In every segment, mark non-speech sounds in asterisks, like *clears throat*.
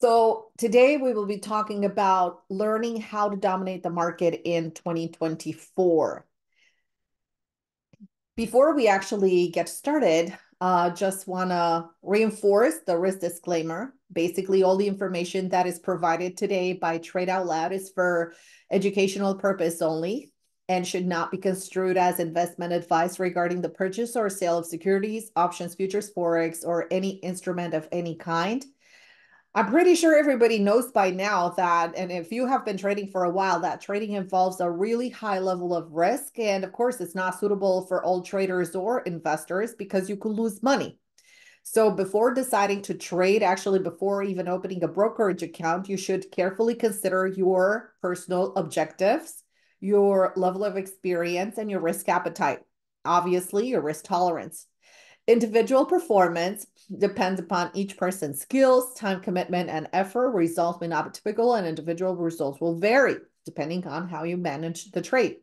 So today we will be talking about learning how to dominate the market in 2024. Before we actually get started, uh, just want to reinforce the risk disclaimer. Basically, all the information that is provided today by Trade Out Loud is for educational purpose only and should not be construed as investment advice regarding the purchase or sale of securities, options, futures, forex, or any instrument of any kind. I'm pretty sure everybody knows by now that, and if you have been trading for a while, that trading involves a really high level of risk. And of course, it's not suitable for all traders or investors because you could lose money. So before deciding to trade, actually before even opening a brokerage account, you should carefully consider your personal objectives, your level of experience, and your risk appetite. Obviously, your risk tolerance. Individual performance depends upon each person's skills, time commitment, and effort. Results may not be typical, and individual results will vary depending on how you manage the trade.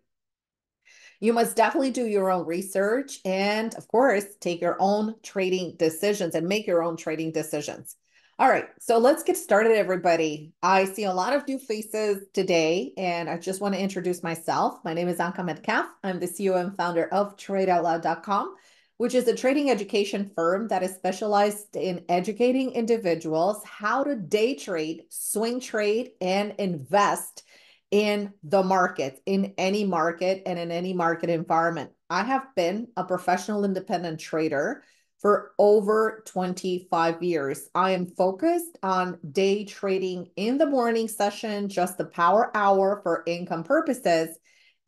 You must definitely do your own research and, of course, take your own trading decisions and make your own trading decisions. All right, so let's get started, everybody. I see a lot of new faces today, and I just want to introduce myself. My name is Anka Metcalf. I'm the CEO and founder of TradeOutLoud.com which is a trading education firm that is specialized in educating individuals how to day trade, swing trade, and invest in the market, in any market and in any market environment. I have been a professional independent trader for over 25 years. I am focused on day trading in the morning session, just the power hour for income purposes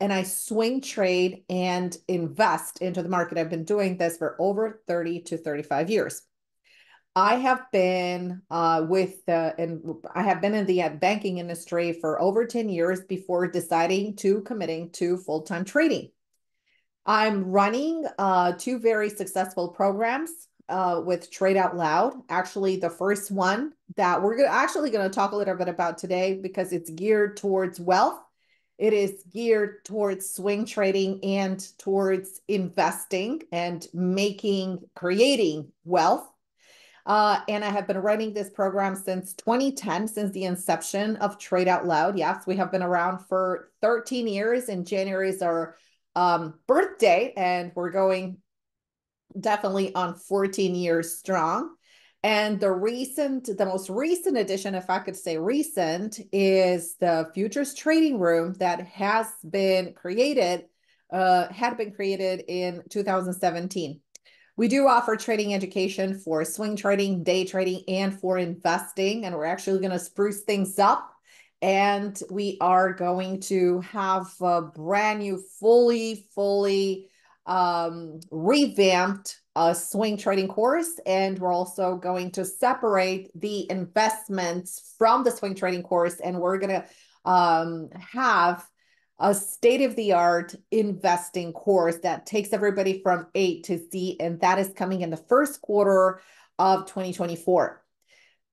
and I swing trade and invest into the market. I've been doing this for over 30 to 35 years. I have been uh, with the, and I have been in the uh, banking industry for over 10 years before deciding to committing to full-time trading. I'm running uh, two very successful programs uh, with Trade Out Loud. Actually, the first one that we're actually going to talk a little bit about today because it's geared towards wealth it is geared towards swing trading and towards investing and making, creating wealth. Uh, and I have been running this program since 2010, since the inception of Trade Out Loud. Yes, we have been around for 13 years, and January is our um, birthday, and we're going definitely on 14 years strong. And the recent, the most recent addition, if I could say recent, is the futures trading room that has been created, uh, had been created in 2017. We do offer trading education for swing trading, day trading, and for investing. And we're actually going to spruce things up. And we are going to have a brand new, fully, fully um, revamped a swing trading course. And we're also going to separate the investments from the swing trading course. And we're going to um, have a state of the art investing course that takes everybody from A to Z. And that is coming in the first quarter of 2024.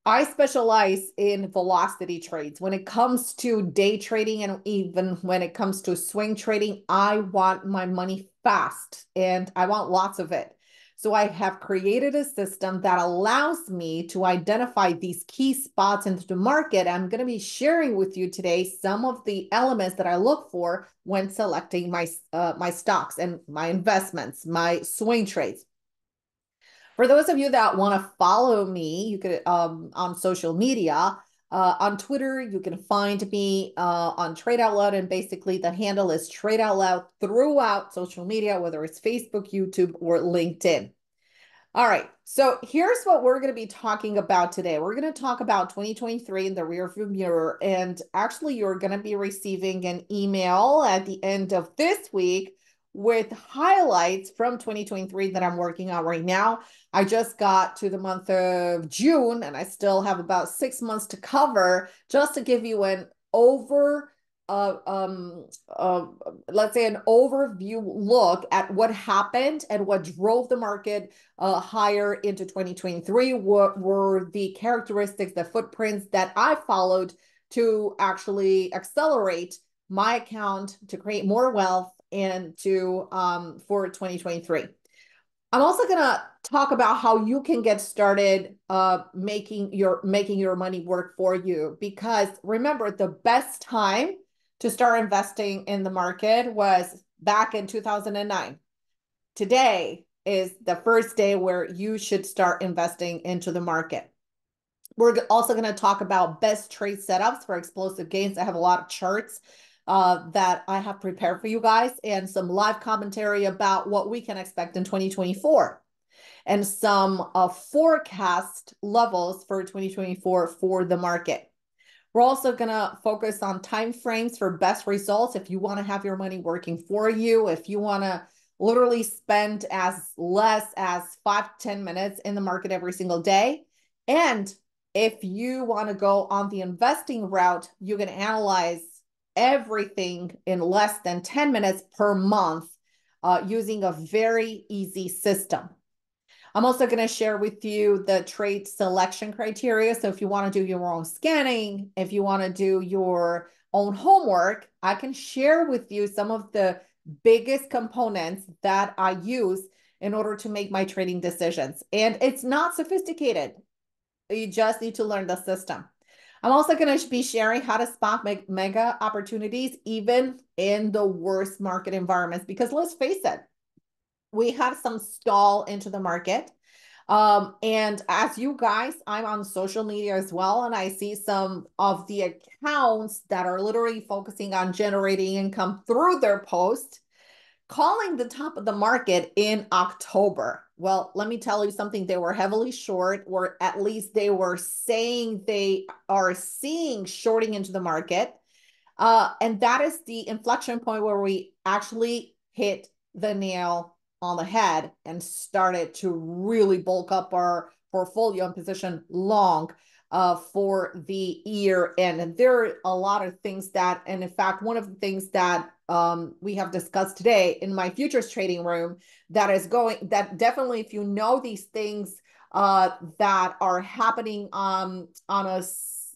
I specialize in velocity trades. When it comes to day trading and even when it comes to swing trading, I want my money fast and I want lots of it. So I have created a system that allows me to identify these key spots in the market. I'm going to be sharing with you today some of the elements that I look for when selecting my uh, my stocks and my investments, my swing trades. For those of you that want to follow me, you could um, on social media. Uh, on Twitter, you can find me uh, on Trade Out Loud, and basically the handle is Trade Out Loud throughout social media, whether it's Facebook, YouTube, or LinkedIn. All right, so here's what we're going to be talking about today. We're going to talk about 2023 in the rearview mirror, and actually, you're going to be receiving an email at the end of this week with highlights from 2023 that I'm working on right now. I just got to the month of June and I still have about six months to cover just to give you an over uh, um, uh, let's say an overview look at what happened and what drove the market uh, higher into 2023 what were the characteristics the footprints that i followed to actually accelerate my account to create more wealth and to um, for 2023. I'm also gonna talk about how you can get started uh, making your making your money work for you. Because remember, the best time to start investing in the market was back in 2009. Today is the first day where you should start investing into the market. We're also going to talk about best trade setups for explosive gains. I have a lot of charts uh, that I have prepared for you guys and some live commentary about what we can expect in 2024 and some uh, forecast levels for 2024 for the market. We're also going to focus on time frames for best results if you want to have your money working for you, if you want to literally spend as less as five 10 minutes in the market every single day. And if you want to go on the investing route, you can analyze everything in less than 10 minutes per month uh, using a very easy system. I'm also going to share with you the trade selection criteria. So if you want to do your own scanning, if you want to do your own homework, I can share with you some of the biggest components that I use in order to make my trading decisions. And it's not sophisticated. You just need to learn the system. I'm also going to be sharing how to spot mega opportunities even in the worst market environments because let's face it, we have some stall into the market. Um, and as you guys, I'm on social media as well, and I see some of the accounts that are literally focusing on generating income through their post, calling the top of the market in October. Well, let me tell you something. They were heavily short, or at least they were saying they are seeing shorting into the market. Uh, and that is the inflection point where we actually hit the nail on the head and started to really bulk up our portfolio and position long uh, for the year end. And there are a lot of things that, and in fact, one of the things that um, we have discussed today in my futures trading room that is going, that definitely, if you know these things uh, that are happening um, on a,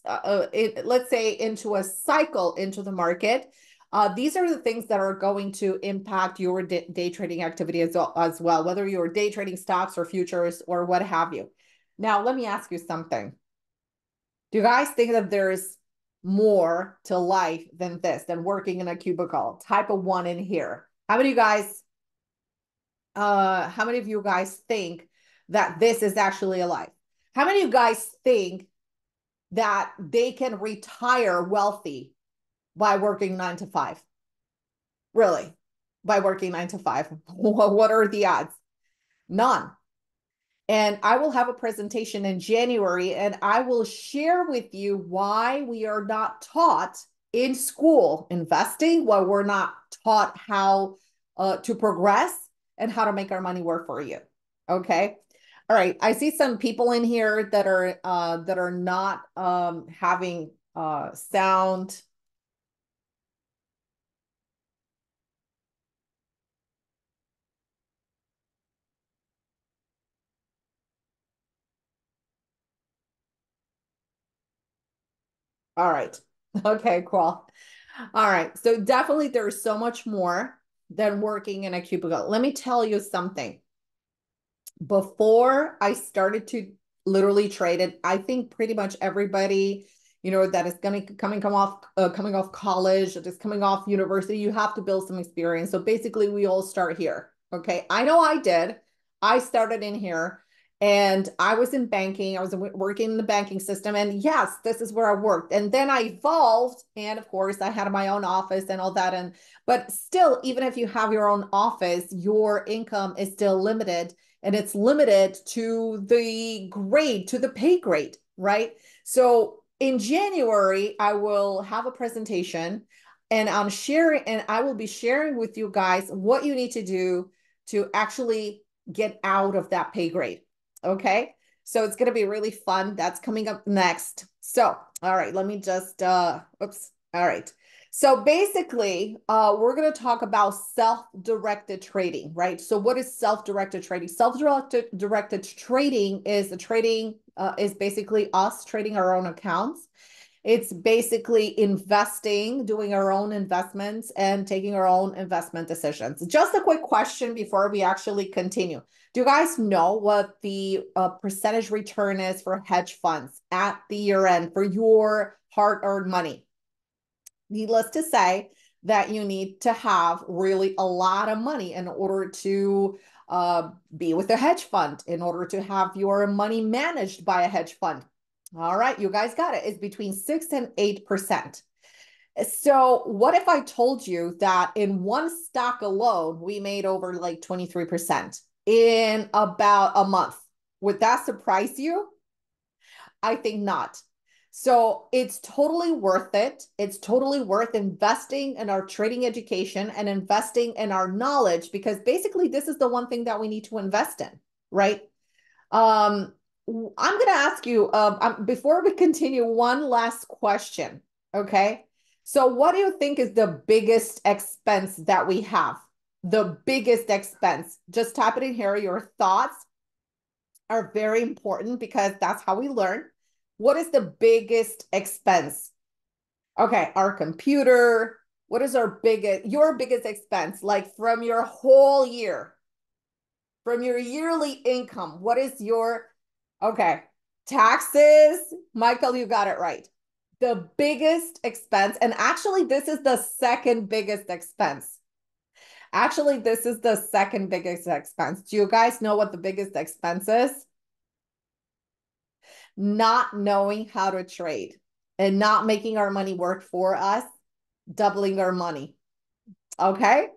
uh, it, let's say into a cycle into the market, uh, these are the things that are going to impact your day, day trading activity as well, as well, whether you're day trading stocks or futures or what have you. Now, let me ask you something. Do you guys think that there's more to life than this, than working in a cubicle? Type of one in here. How many of you guys, uh, how many of you guys think that this is actually a life? How many of you guys think that they can retire wealthy by working nine to five. Really, by working nine to five. *laughs* what are the odds? None. And I will have a presentation in January and I will share with you why we are not taught in school investing, why we're not taught how uh, to progress and how to make our money work for you. Okay. All right. I see some people in here that are uh, that are not um, having uh, sound All right. *laughs* Okay, cool. All right. So definitely there's so much more than working in a cubicle. Let me tell you something. Before I started to literally trade it, I think pretty much everybody, you know, that is going to coming come off uh, coming off college, just coming off university, you have to build some experience. So basically we all start here. Okay. I know I did. I started in here and I was in banking. I was working in the banking system. And yes, this is where I worked. And then I evolved. And of course, I had my own office and all that. And but still, even if you have your own office, your income is still limited. And it's limited to the grade, to the pay grade, right? So in January, I will have a presentation and I'm sharing, and I will be sharing with you guys what you need to do to actually get out of that pay grade Okay. So it's going to be really fun. That's coming up next. So, all right, let me just, uh, oops. All right. So basically, uh, we're going to talk about self-directed trading, right? So what is self-directed trading? Self-directed directed trading is the trading uh, is basically us trading our own accounts. It's basically investing, doing our own investments and taking our own investment decisions. Just a quick question before we actually continue. Do you guys know what the uh, percentage return is for hedge funds at the year end for your hard earned money? Needless to say, that you need to have really a lot of money in order to uh, be with a hedge fund, in order to have your money managed by a hedge fund. All right, you guys got it. It's between 6 and 8%. So, what if I told you that in one stock alone, we made over like 23% in about a month? Would that surprise you? I think not. So it's totally worth it. It's totally worth investing in our trading education and investing in our knowledge because basically this is the one thing that we need to invest in, right? Um, I'm going to ask you uh, before we continue one last question. Okay. So, what do you think is the biggest expense that we have? The biggest expense. Just type it in here. Your thoughts are very important because that's how we learn. What is the biggest expense? Okay, our computer. What is our biggest, your biggest expense, like from your whole year, from your yearly income? What is your, okay, taxes? Michael, you got it right. The biggest expense, and actually, this is the second biggest expense. Actually, this is the second biggest expense. Do you guys know what the biggest expense is? not knowing how to trade and not making our money work for us, doubling our money. Okay.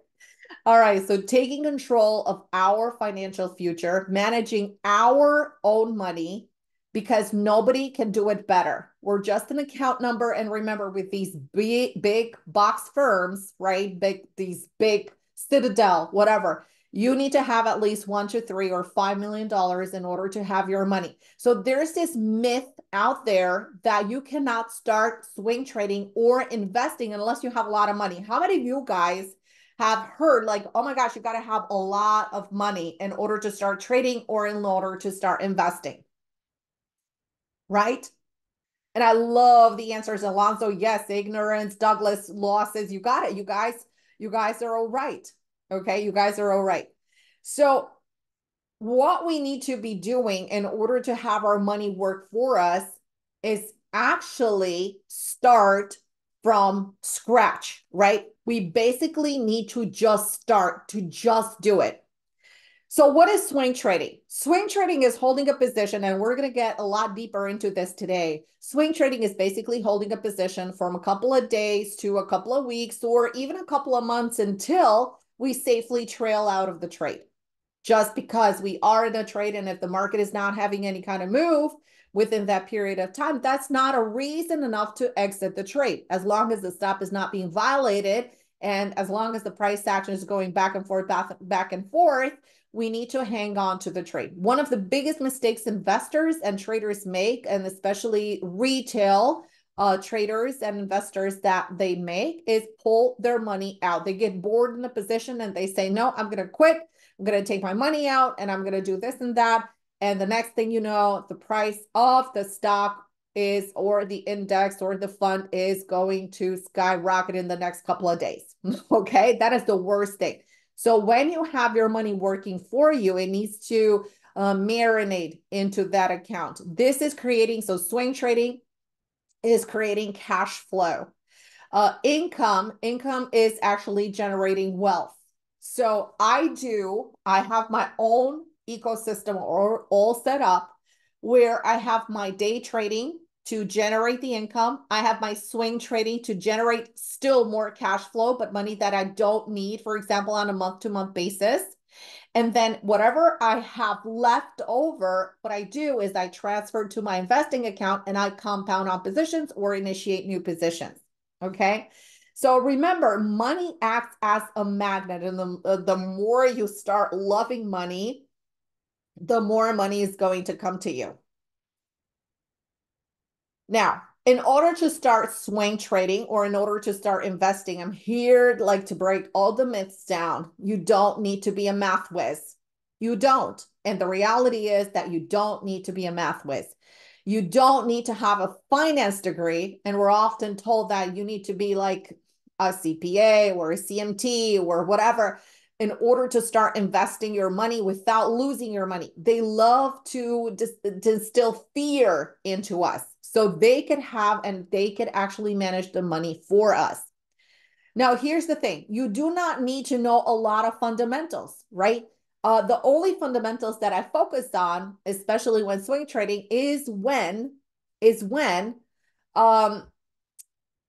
All right. So taking control of our financial future, managing our own money because nobody can do it better. We're just an account number. And remember, with these big, big box firms, right? Big, these big Citadel, whatever, you need to have at least one to three or five million dollars in order to have your money. So there's this myth out there that you cannot start swing trading or investing unless you have a lot of money. How many of you guys have heard like, oh my gosh, you got to have a lot of money in order to start trading or in order to start investing? Right? And I love the answers, Alonso. Yes, ignorance, Douglas losses. You got it. You guys, you guys are all right. Okay, you guys are all right. So, what we need to be doing in order to have our money work for us is actually start from scratch, right? We basically need to just start, to just do it. So, what is swing trading? Swing trading is holding a position, and we're going to get a lot deeper into this today. Swing trading is basically holding a position from a couple of days to a couple of weeks or even a couple of months until we safely trail out of the trade. Just because we are in a trade, and if the market is not having any kind of move within that period of time, that's not a reason enough to exit the trade. As long as the stop is not being violated, and as long as the price action is going back and forth, back, and forth, we need to hang on to the trade. One of the biggest mistakes investors and traders make, and especially retail uh, traders and investors that they make is pull their money out. They get bored in the position and they say, no, I'm going to quit. I'm going to take my money out and I'm going to do this and that. And the next thing you know, the price of the stock is, or the index or the fund is going to skyrocket in the next couple of days. *laughs* okay. That is the worst thing. So when you have your money working for you, it needs to uh, marinate into that account. This is creating, so swing trading is creating cash flow. Uh, income, income is actually generating wealth. So I do, I have my own ecosystem or all set up where I have my day trading to generate the income. I have my swing trading to generate still more cash flow, but money that I don't need, for example, on a month to month basis. And then whatever I have left over, what I do is I transfer to my investing account and I compound on positions or initiate new positions. Okay. So remember, money acts as a magnet. And the, uh, the more you start loving money, the more money is going to come to you. Now, in order to start swing trading or in order to start investing, I'm here like to break all the myths down. You don't need to be a math whiz. You don't. And the reality is that you don't need to be a math whiz. You don't need to have a finance degree. And we're often told that you need to be like a CPA or a CMT or whatever in order to start investing your money without losing your money. They love to dis- distill fear into us so they could have and they could actually manage the money for us. Now, here's the thing you do not need to know a lot of fundamentals, right? Uh, the only fundamentals that I focus on, especially when swing trading, is when is when um,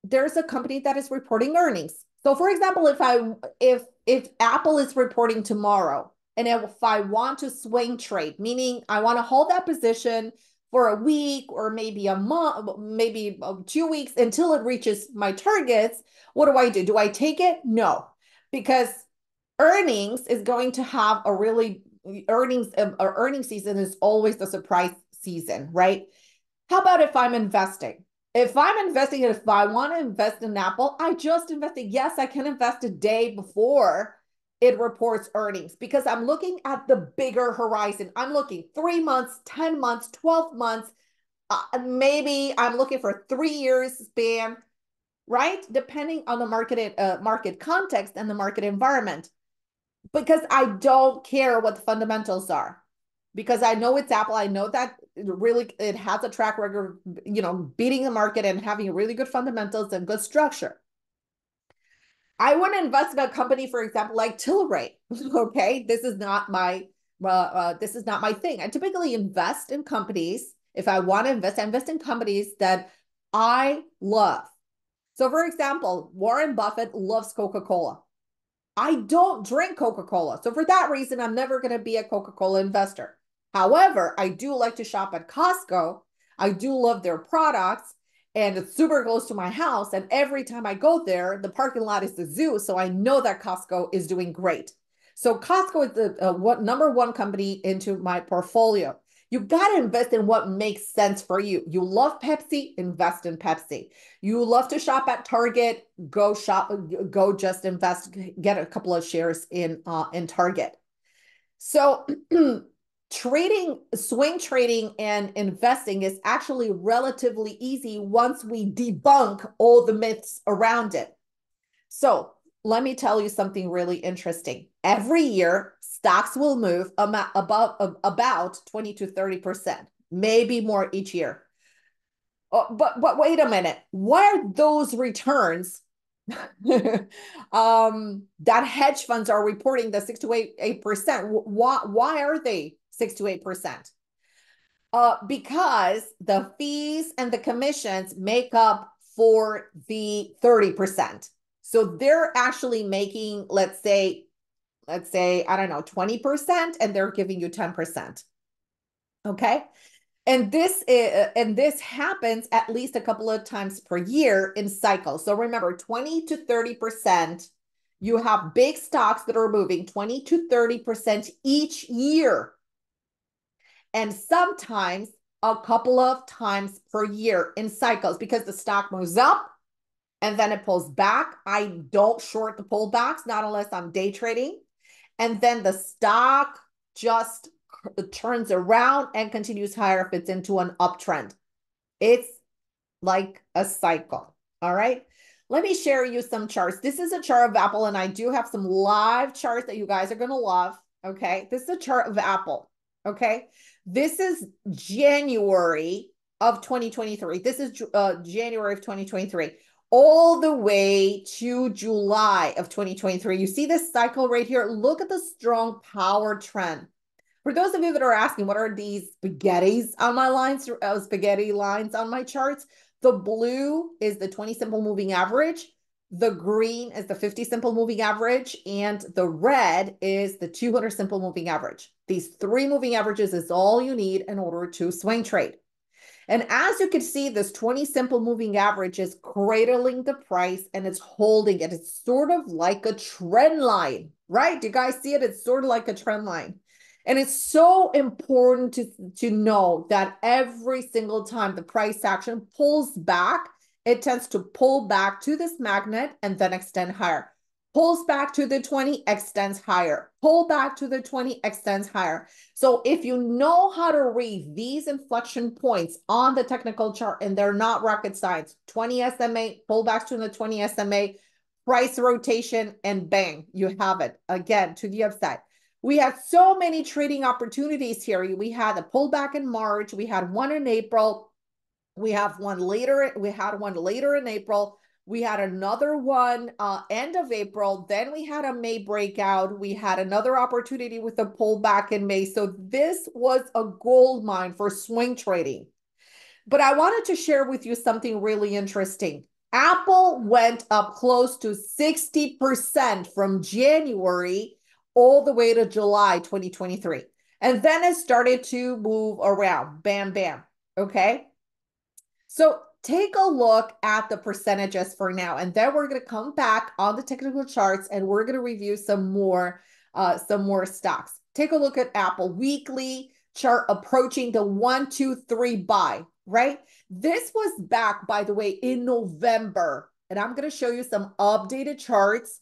there's a company that is reporting earnings. So, for example, if I if if Apple is reporting tomorrow, and if I want to swing trade, meaning I want to hold that position for a week or maybe a month, maybe uh, two weeks until it reaches my targets, what do I do? Do I take it? No, because earnings is going to have a really earnings or earnings season is always the surprise season, right? How about if I'm investing? If I'm investing, if I want to invest in Apple, I just invested. Yes, I can invest a day before it reports earnings because I'm looking at the bigger horizon. I'm looking three months, 10 months, 12 months. Uh, maybe I'm looking for three years span, right? Depending on the market, uh, market context and the market environment because I don't care what the fundamentals are because I know it's Apple. I know that it really it has a track record, you know, beating the market and having really good fundamentals and good structure. I want to invest in a company, for example, like Tilray. *laughs* okay, this is not my uh, uh, this is not my thing. I typically invest in companies. If I want to invest, I invest in companies that I love. So, for example, Warren Buffett loves Coca Cola. I don't drink Coca Cola. So, for that reason, I'm never going to be a Coca Cola investor. However, I do like to shop at Costco. I do love their products and it's super close to my house. And every time I go there, the parking lot is the zoo. So I know that Costco is doing great. So Costco is the uh, what number one company into my portfolio. You got to invest in what makes sense for you. You love Pepsi, invest in Pepsi. You love to shop at Target, go shop, go just invest, get a couple of shares in uh, in Target. So *clears throat* trading, swing trading and investing is actually relatively easy once we debunk all the myths around it. So let me tell you something really interesting. Every year, stocks will move about, about 20 to 30%, maybe more each year. Oh, but but wait a minute. Why are those returns *laughs* um, that hedge funds are reporting the six to eight percent? Why why are they six to eight percent? Uh, because the fees and the commissions make up for the thirty percent. So they're actually making, let's say, let's say, I don't know, 20%, and they're giving you 10%. Okay. And this is, and this happens at least a couple of times per year in cycles. So remember, 20 to 30%, you have big stocks that are moving 20 to 30% each year. And sometimes a couple of times per year in cycles because the stock moves up and then it pulls back. I don't short the pullbacks, not unless I'm day trading. And then the stock just turns around and continues higher if it's into an uptrend. It's like a cycle. All right. Let me share you some charts. This is a chart of Apple, and I do have some live charts that you guys are going to love. Okay. This is a chart of Apple. Okay. This is January of 2023. This is uh, January of 2023 all the way to July of 2023. You see this cycle right here? Look at the strong power trend. For those of you that are asking, what are these spaghettis on my lines, uh, spaghetti lines on my charts? The blue is the 20 simple moving average. The green is the 50 simple moving average. And the red is the 200 simple moving average. These three moving averages is all you need in order to swing trade. And as you can see, this 20 simple moving average is cradling the price and it's holding it. It's sort of like a trend line, right? Do you guys see it? It's sort of like a trend line. And it's so important to, to know that every single time the price action pulls back, it tends to pull back to this magnet and then extend higher. pulls back to the 20, extends higher, pull back to the 20, extends higher. So if you know how to read these inflection points on the technical chart, and they're not rocket science, 20 SMA, pull back to the 20 SMA, price rotation, and bang, you have it again to the upside. We had so many trading opportunities here. We had a pullback in March. We had one in April. We have one later. We had one later in April. We had another one uh, end of April. Then we had a May breakout. We had another opportunity with a pullback in May. So this was a gold mine for swing trading. But I wanted to share with you something really interesting. Apple went up close to 60% from January all the way to July 2023. And then it started to move around. Bam, bam. Okay. So take a look at the percentages for now. And then we're going to come back on the technical charts and we're going to review some more, uh, some more stocks. Take a look at Apple weekly chart approaching the one, two, three buy, right? This was back, by the way, in November. And I'm going to show you some updated charts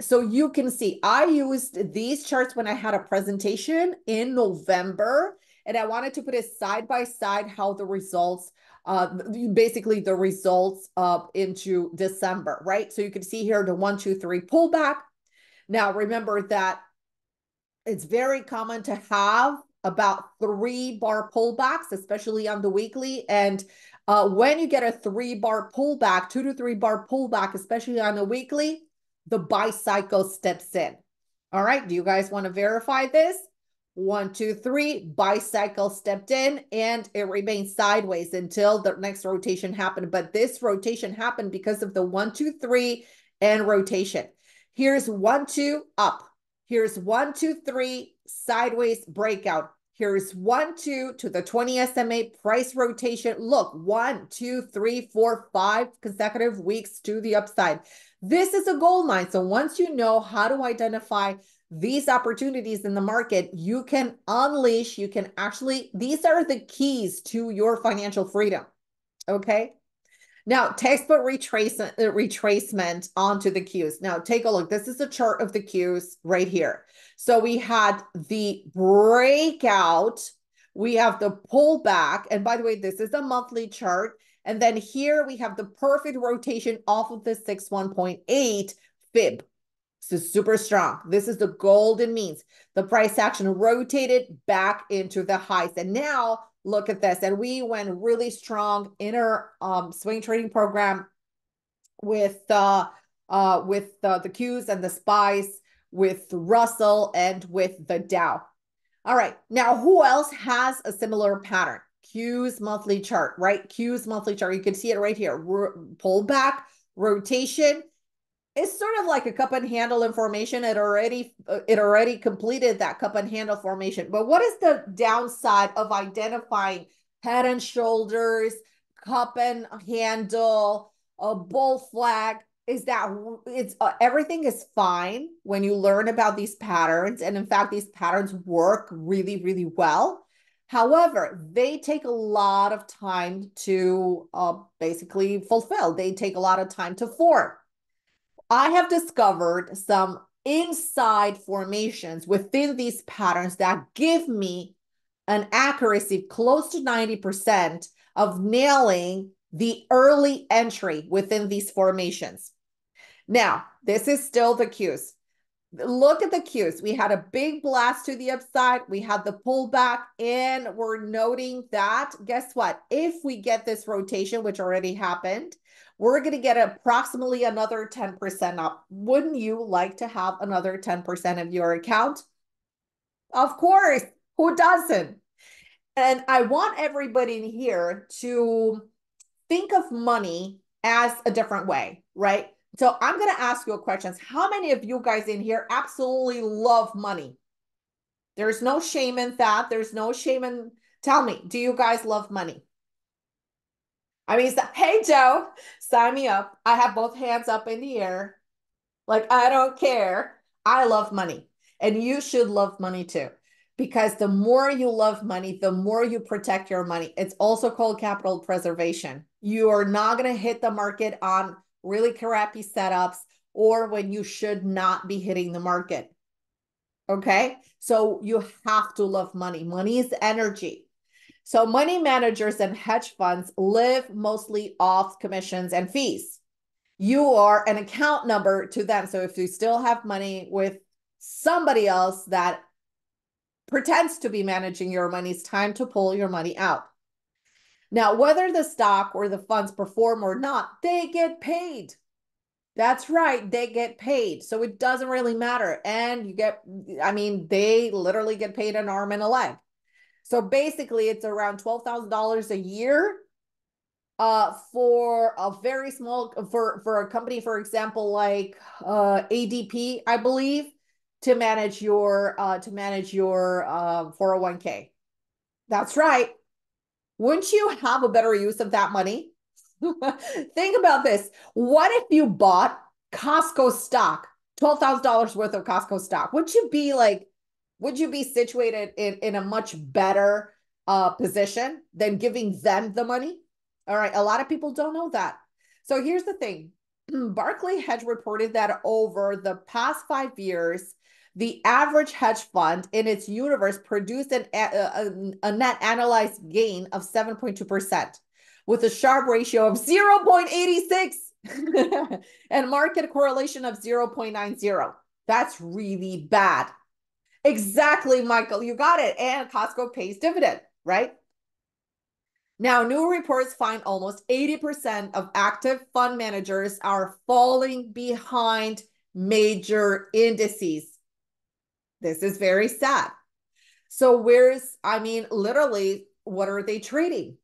so you can see I used these charts when I had a presentation in November, and I wanted to put it side by side how the results, uh, basically the results up into December, right? So you can see here the one, two, three pullback. Now remember that it's very common to have about three bar pullbacks, especially on the weekly. And uh, when you get a three bar pullback, two to three bar pullback, especially on the weekly, the buy cycle steps in. All right, do you guys want to verify this? One, two, three, buy cycle stepped in and it remained sideways until the next rotation happened. But this rotation happened because of the one, two, three and rotation. Here's one, two, up. Here's one, two, three, sideways breakout. Here's one, two to the 20 SMA price rotation. Look, one, two, three, four, five consecutive weeks to the upside. This is a gold mine. So once you know how to identify these opportunities in the market, you can unleash, you can actually, these are the keys to your financial freedom. Okay. Now, textbook retracement, uh, retracement onto the Qs. Now, take a look. This is a chart of the Qs right here. So we had the breakout, we have the pullback. And by the way, this is a monthly chart. And then here we have the perfect rotation off of the 61.8 fib. So super strong. This is the golden means. The price action rotated back into the highs. And now look at this. And we went really strong in our um, swing trading program with uh, uh, with uh, the Qs and the SPYs, with Russell and with the Dow. All right. Now, who else has a similar pattern? Q's monthly chart, right? Q's monthly chart. You can see it right here. pull back, rotation. It's sort of like a cup and handle information. It already uh, it already completed that cup and handle formation. But what is the downside of identifying head and shoulders, cup and handle, a bull flag? Is that it's uh, everything is fine when you learn about these patterns, and in fact, these patterns work really, really well However, they take a lot of time to uh, basically fulfill. They take a lot of time to form. I have discovered some inside formations within these patterns that give me an accuracy close to 90% of nailing the early entry within these formations. Now, this is still the Qs look at the Qs. We had a big blast to the upside. We had the pullback and we're noting that guess what? If we get this rotation, which already happened, we're going to get approximately another 10% up. Wouldn't you like to have another 10% of your account? Of course. Who doesn't? And I want everybody in here to think of money as a different way, right? So I'm going to ask you a question. How many of you guys in here absolutely love money? There's no shame in that. There's no shame in, tell me, do you guys love money? I mean, hey, Joe, sign me up. I have both hands up in the air. Like, I don't care. I love money. And you should love money too. Because the more you love money, the more you protect your money. It's also called capital preservation. You are not going to hit the market on really crappy setups or when you should not be hitting the market. Okay. So you have to love money. Money is energy. So money managers and hedge funds live mostly off commissions and fees. You are an account number to them. So if you still have money with somebody else that pretends to be managing your money, it's time to pull your money out. Now, whether the stock or the funds perform or not, they get paid. That's right, they get paid. So it doesn't really matter. And you get, I mean, they literally get paid an arm and a leg. So basically, it's around $12,000 a year uh for a very small for for a company for example like uh ADP I believe to manage your uh to manage your uh 401k that's right. Wouldn't you have a better use of that money? *laughs* Think about this. What if you bought Costco stock $12,000 worth of Costco stock? Wouldn't you be like would you be situated in in a much better uh position than giving them the money all right. A lot of people don't know that. So here's the thing *clears throat* Barclay Hedge reported that over the past five years, the average hedge fund in its universe produced an, a, a net annualized gain of 7.2%, with a Sharpe ratio of 0.86 *laughs* and market correlation of 0.90. That's really bad. Exactly, Michael. You got it. And Costco pays dividend, right? Now, new reports find almost 80% of active fund managers are falling behind major indices. This is very sad. So, where's, I mean, literally, what are they trading?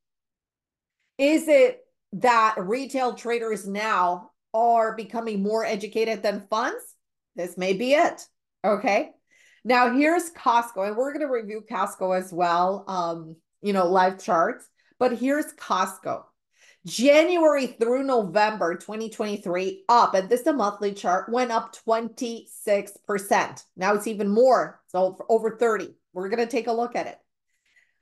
Is it that retail traders now are becoming more educated than funds? This may be it. Okay. Now, here's Costco, and we're going to review Costco as well, um, you know, live charts. But here's Costco. January through November 2023 up, and this is a monthly chart, went up 26%. Now it's even more, so over 30. We're going to take a look at it.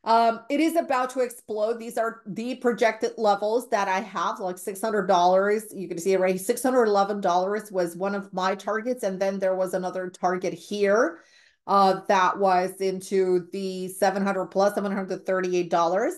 Um, it is about to explode. These are the projected levels that I have, like $600. You can see it right. $611 was one of my targets. And then there was another target here uh, that was into the 700 plus $738.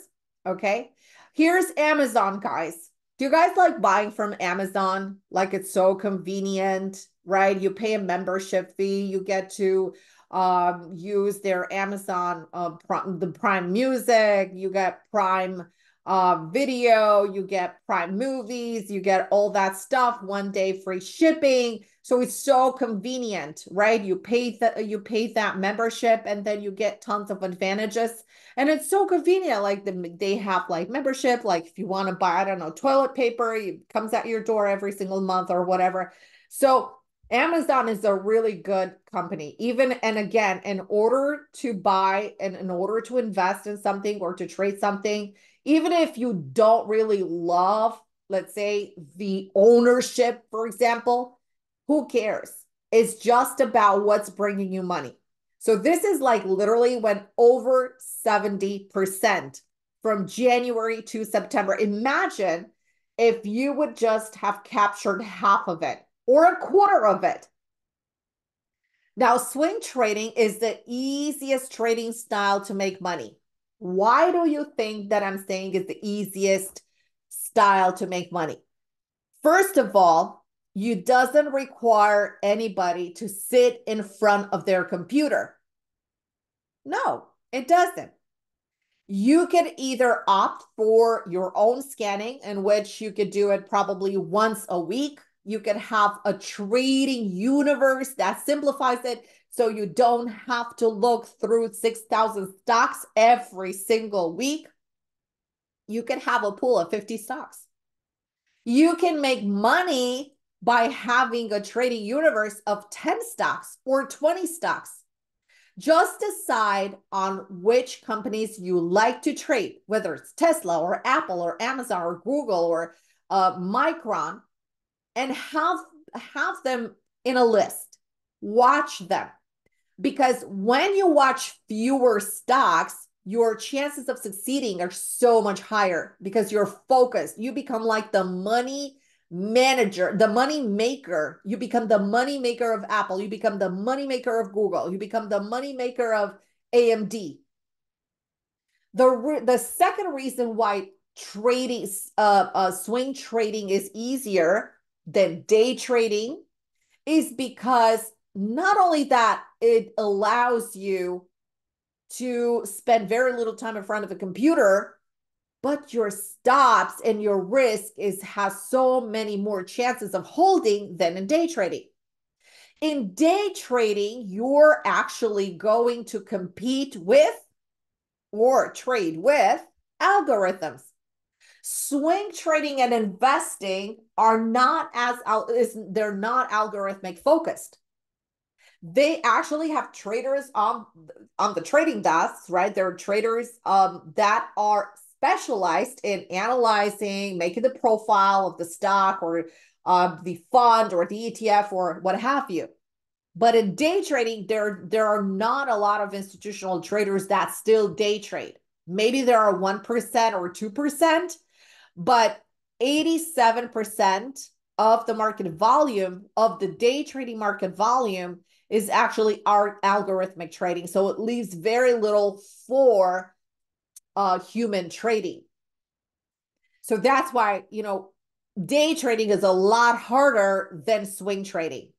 Okay. Here's Amazon, guys. Do you guys like buying from Amazon? Like it's so convenient, right? You pay a membership fee, you get to um, use their Amazon, uh, the Prime Music, you get Prime uh, video, you get Prime movies, you get all that stuff, one day free shipping. So it's so convenient, right? You pay that you pay that membership and then you get tons of advantages. And it's so convenient. Like the, they have like membership, like if you want to buy, I don't know, toilet paper, it comes at your door every single month or whatever. So Amazon is a really good company. Even and again, in order to buy and in order to invest in something or to trade something, even if you don't really love, let's say, the ownership, for example, who cares? It's just about what's bringing you money. So this is like literally went over 70% from January to September. Imagine if you would just have captured half of it or a quarter of it. Now, swing trading is the easiest trading style to make money. Why do you think that I'm saying is the easiest style to make money? First of all, you doesn't require anybody to sit in front of their computer. No, it doesn't. You could either opt for your own scanning, in which you could do it probably once a week. You could have a trading universe that simplifies it so you don't have to look through 6,000 stocks every single week. You can have a pool of 50 stocks. You can make money by having a trading universe of 10 stocks or 20 stocks. Just decide on which companies you like to trade, whether it's Tesla or Apple or Amazon or Google or uh, Micron, and have, have them in a list. Watch them. Because when you watch fewer stocks, your chances of succeeding are so much higher because you're focused. You become like the money manager, the money maker. You become the money maker of Apple. You become the money maker of Google. You become the money maker of AMD. The, the second reason why trading, uh, uh, swing trading is easier than day trading is because not only that, it allows you to spend very little time in front of a computer but your stops and your risk is has so many more chances of holding than in day trading. In day trading you're actually going to compete with or trade with algorithms. Swing trading and investing are not as they're not algorithmic focused they actually have traders on on the trading desks right? There are traders um, that are specialized in analyzing making the profile of the stock or uh, the fund or the etf or what have you. But in day trading there there are not a lot of institutional traders that still day trade. Maybe there are 1% or 2% but 87% of the market volume of the day trading market volume is actually our algorithmic trading. So it leaves very little for uh, human trading. So that's why, you know, day trading is a lot harder than swing trading.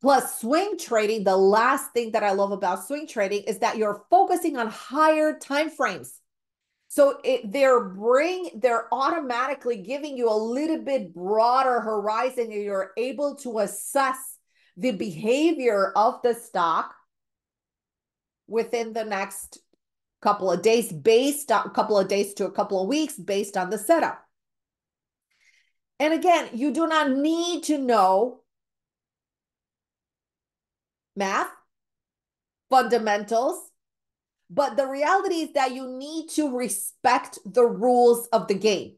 Plus, swing trading, the last thing that I love about swing trading is that you're focusing on higher time frames. So it, they're bring they're automatically giving you a little bit broader horizon and you're able to assess the behavior of the stock within the next couple of days based on a couple of days to a couple of weeks based on the setup. And again, you do not need to know math, fundamentals, but the reality is that you need to respect the rules of the game.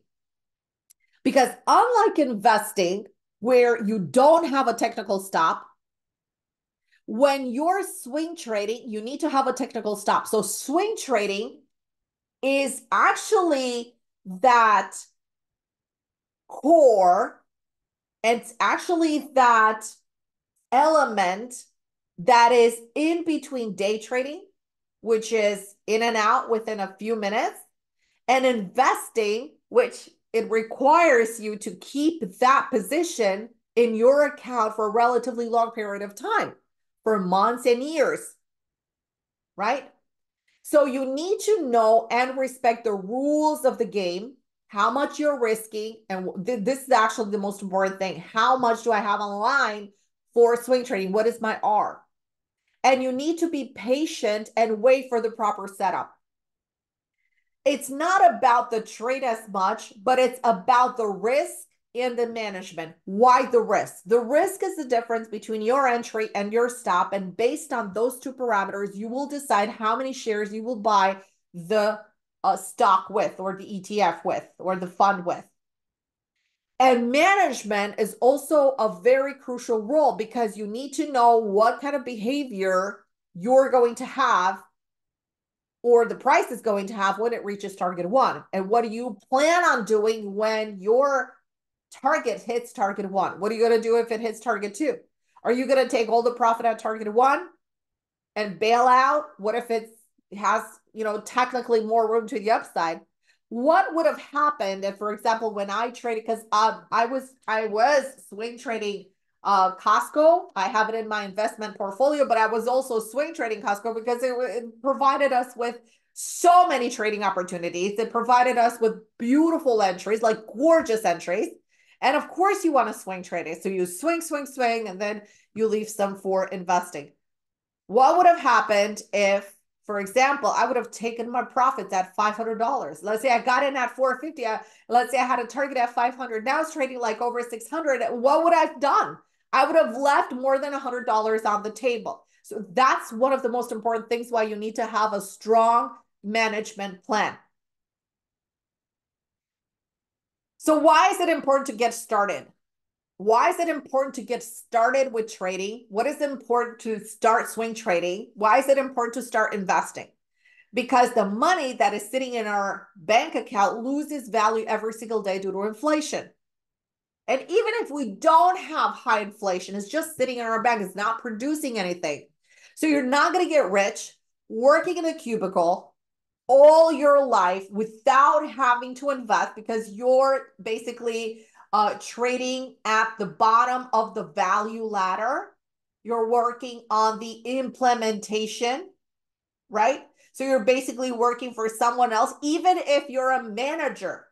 Because unlike investing, where you don't have a technical stop. When you're swing trading, you need to have a technical stop. So swing trading is actually that core it's actually that element that is in between day trading, which is in and out within a few minutes, and investing, which it requires you to keep that position in your account for a relatively long period of time, for months and years, right? So you need to know and respect the rules of the game, how much you're risking. And th this is actually the most important thing. How much do I have on line for swing trading? What is my R? And you need to be patient and wait for the proper setup it's not about the trade as much, but it's about the risk and the management. Why the risk? The risk is the difference between your entry and your stop. And based on those two parameters, you will decide how many shares you will buy the uh, stock with, or the ETF with, or the fund with. And management is also a very crucial role because you need to know what kind of behavior you're going to have or the price is going to have when it reaches target one. And what do you plan on doing when your target hits target one? What are you going to do if it hits target two? Are you going to take all the profit at target one and bail out? What if it has, you know, technically more room to the upside? What would have happened if, for example, when I traded, because um, I was I was swing trading uh, Costco. I have it in my investment portfolio, but I was also swing trading Costco because it, it provided us with so many trading opportunities. It provided us with beautiful entries, like gorgeous entries. And of course, you want to swing trade it. So you swing, swing, swing, and then you leave some for investing. What would have happened if, for example, I would have taken my profits at $500? Let's say I got in at 450. I, uh, let's say I had a target at 500. Now it's trading like over 600. What would I have done? I would have left more than $100 on the table. So that's one of the most important things why you need to have a strong management plan. So why is it important to get started? Why is it important to get started with trading? What is important to start swing trading? Why is it important to start investing? Because the money that is sitting in our bank account loses value every single day due to inflation. And even if we don't have high inflation, it's just sitting in our bank, it's not producing anything. So you're not going to get rich working in a cubicle all your life without having to invest because you're basically uh, trading at the bottom of the value ladder. You're working on the implementation, right? So you're basically working for someone else, even if you're a manager,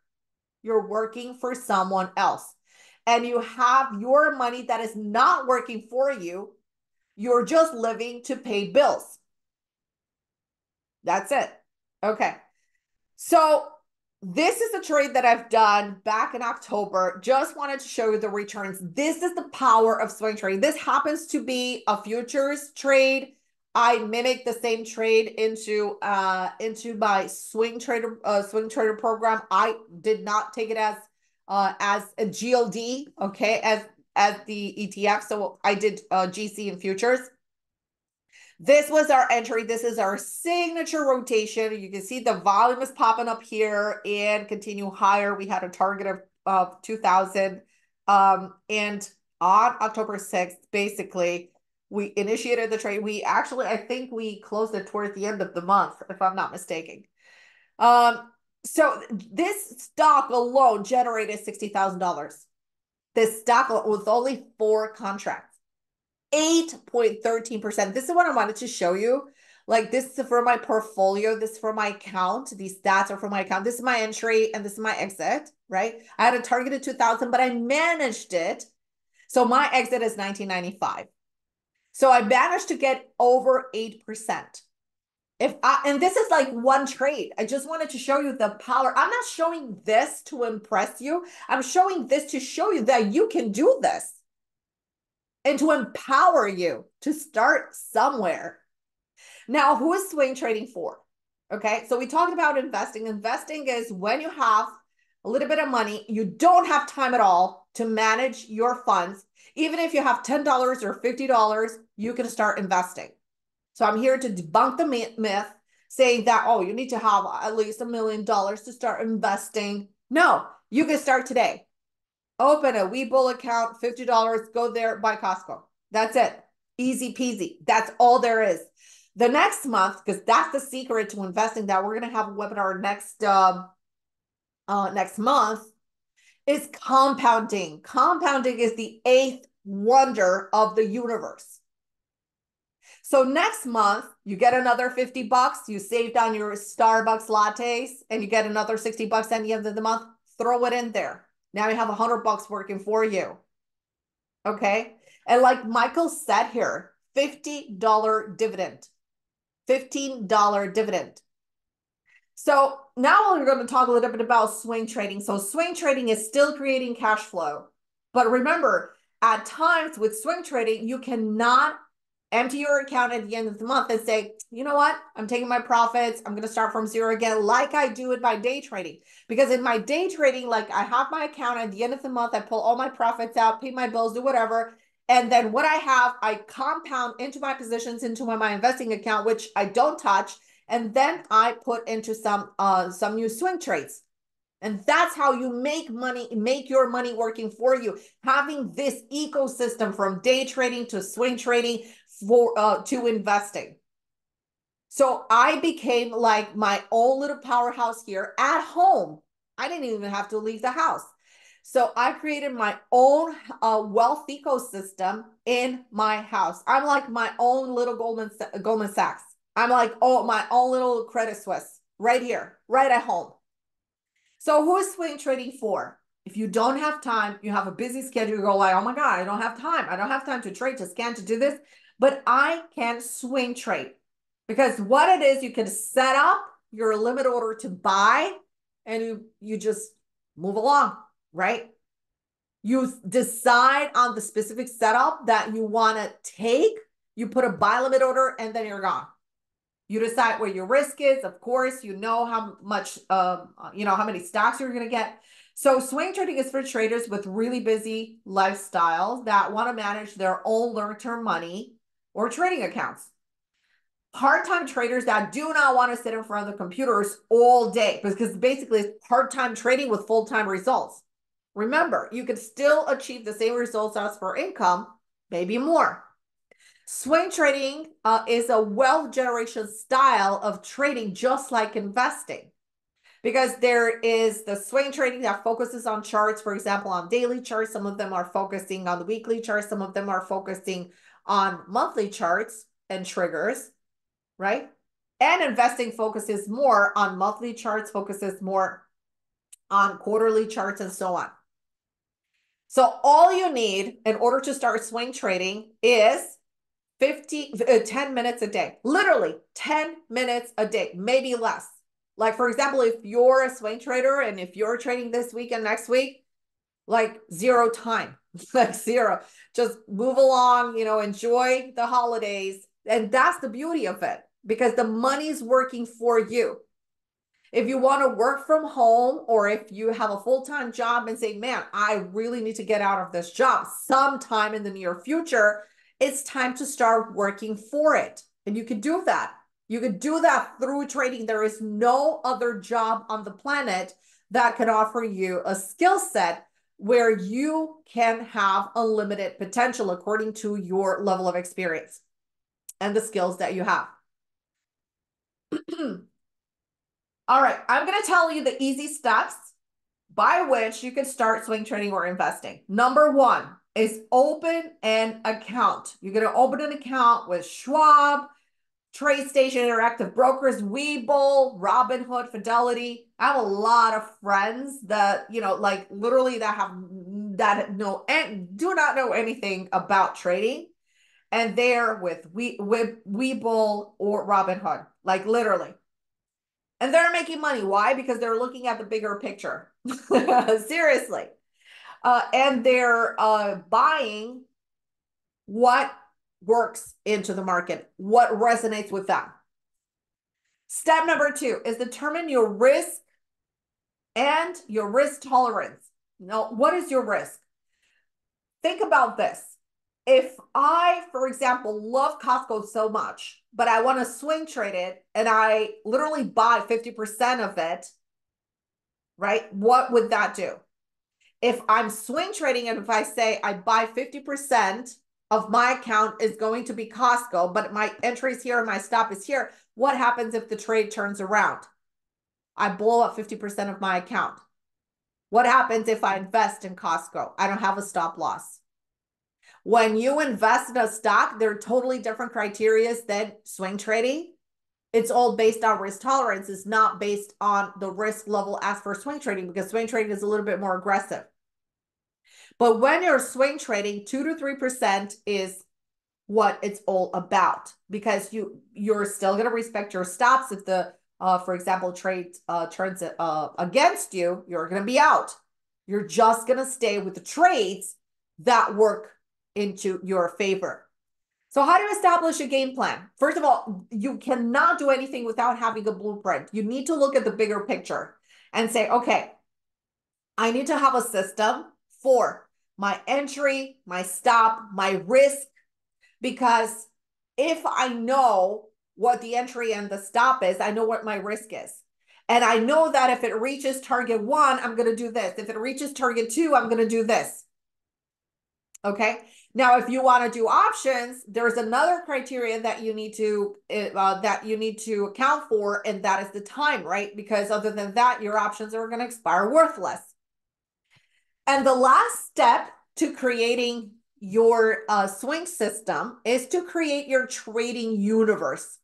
you're working for someone else. And you have your money that is not working for you. You're just living to pay bills. That's it. Okay. So this is a trade that I've done back in October. Just wanted to show you the returns. This is the power of swing trading. This happens to be a futures trade. I mimic the same trade into uh into my swing trader uh swing trader program. I did not take it as uh as a GLD, okay, as as the ETF. So I did uh GC and futures. This was our entry. This is our signature rotation. You can see the volume is popping up here and continue higher. We had a target of, of 2000. Um, and on October 6th, basically, we initiated the trade. We actually, I think we closed it towards the end of the month, if I'm not mistaken. Um, so this stock alone generated $60,000. This stock with only four contracts. 8.13%. This is what I wanted to show you. Like this is for my portfolio. This is for my account. These stats are for my account. This is my entry and this is my exit, right? I had a targeted 2000, but I managed it. So my exit is 1995. So I managed to get over 8%. If I, and this is like one trade. I just wanted to show you the power. I'm not showing this to impress you. I'm showing this to show you that you can do this and to empower you to start somewhere. Now, who is swing trading for? Okay, so we talked about investing. Investing is when you have a little bit of money, you don't have time at all to manage your funds. Even if you have $10 or $50, you can start investing. So I'm here to debunk the myth saying that, oh, you need to have at least a million dollars to start investing. No, you can start today. Open a Webull account, $50, go there, buy Costco. That's it. Easy peasy. That's all there is. The next month, because that's the secret to investing that we're going to have a webinar next um, uh, next month, is compounding. Compounding is the eighth wonder of the universe. So next month, you get another 50 bucks, you saved on your Starbucks lattes, and you get another 60 bucks at the end of the month, throw it in there. Now you have a hundred bucks working for you. Okay. And like Michael said here, $50 dividend, $15 dividend. So now we're going to talk a little bit about swing trading. So swing trading is still creating cash flow. But remember, at times with swing trading, you cannot empty your account at the end of the month and say, you know what? I'm taking my profits. I'm going to start from zero again, like I do in my day trading. Because in my day trading, like I have my account at the end of the month, I pull all my profits out, pay my bills, do whatever. And then what I have, I compound into my positions into my, my investing account, which I don't touch. And then I put into some uh some new swing trades. And that's how you make money, make your money working for you. Having this ecosystem from day trading to swing trading for uh, to investing. So I became like my own little powerhouse here at home. I didn't even have to leave the house. So I created my own uh, wealth ecosystem in my house. I'm like my own little Goldman Goldman Sachs. I'm like oh my own little Credit Suisse right here, right at home. So who is swing trading for? If you don't have time, you have a busy schedule, you go like, oh my God, I don't have time. I don't have time to trade, to scan, to do this but I can swing trade because what it is, you can set up your limit order to buy and you, you just move along, right? You decide on the specific setup that you want to take. You put a buy limit order and then you're gone. You decide where your risk is. Of course, you know how much, um, you know, how many stocks you're going to get. So swing trading is for traders with really busy lifestyles that want to manage their own long-term money or trading accounts. Part-time traders that do not want to sit in front of the computers all day because basically it's part-time trading with full-time results. Remember, you can still achieve the same results as for income, maybe more. Swing trading uh, is a wealth generation style of trading, just like investing. Because there is the swing trading that focuses on charts, for example, on daily charts. Some of them are focusing on the weekly charts. Some of them are focusing on monthly charts and triggers, right? And investing focuses more on monthly charts, focuses more on quarterly charts, and so on. So all you need in order to start swing trading is 50, uh, 10 minutes a day, literally 10 minutes a day, maybe less. Like, for example, if you're a swing trader and if you're trading this week and next week, like zero time, *laughs* like zero, just move along, you know, enjoy the holidays. And that's the beauty of it because the money's working for you. If you want to work from home or if you have a full time job and say, man, I really need to get out of this job sometime in the near future, it's time to start working for it. And you can do that. You can do that through trading. There is no other job on the planet that can offer you a skill set where you can have unlimited potential according to your level of experience and the skills that you have. *clears throat* All right, I'm going to tell you the easy steps by which you can start swing trading or investing. Number one is open an account. You're going to open an account with Schwab, TradeStation Interactive Brokers, Webull, Robinhood, Fidelity. I have a lot of friends that, you know, like literally that have that know and do not know anything about trading. And they're with we with Webull or Robinhood, like literally. And they're making money. Why? Because they're looking at the bigger picture. *laughs* Seriously. Uh, and they're uh, buying what works into the market, what resonates with them. Step number two is determine your risk and your risk tolerance. Now, what is your risk? Think about this if I, for example, love Costco so much, but I want to swing trade it and I literally buy 50% of it, right? What would that do? If I'm swing trading and if I say I buy 50% of my account is going to be Costco, but my entry is here and my stop is here, what happens if the trade turns around? I blow up 50% of my account. What happens if I invest in Costco? I don't have a stop loss. When you invest in a stock, there are totally different criteria than swing trading. It's all based on risk tolerance. It's not based on the risk level as for swing trading because swing trading is a little bit more aggressive. But when you're swing trading, two to three percent is what it's all about because you you're still going to respect your stops. If the uh, for example, trade uh, turns uh, against you, you're going to be out. You're just going to stay with the trades that work into your favor. So, how to establish a game plan? First of all, you cannot do anything without having a blueprint. You need to look at the bigger picture and say, okay, I need to have a system for my entry, my stop, my risk, because if I know what the entry and the stop is, I know what my risk is. And I know that if it reaches target one, I'm going to do this. If it reaches target two, I'm going to do this. Okay. Now, if you want to do options, there's another criteria that you need to uh, that you need to account for, and that is the time, right? Because other than that, your options are going to expire worthless. And the last step to creating your uh, swing system is to create your trading universe.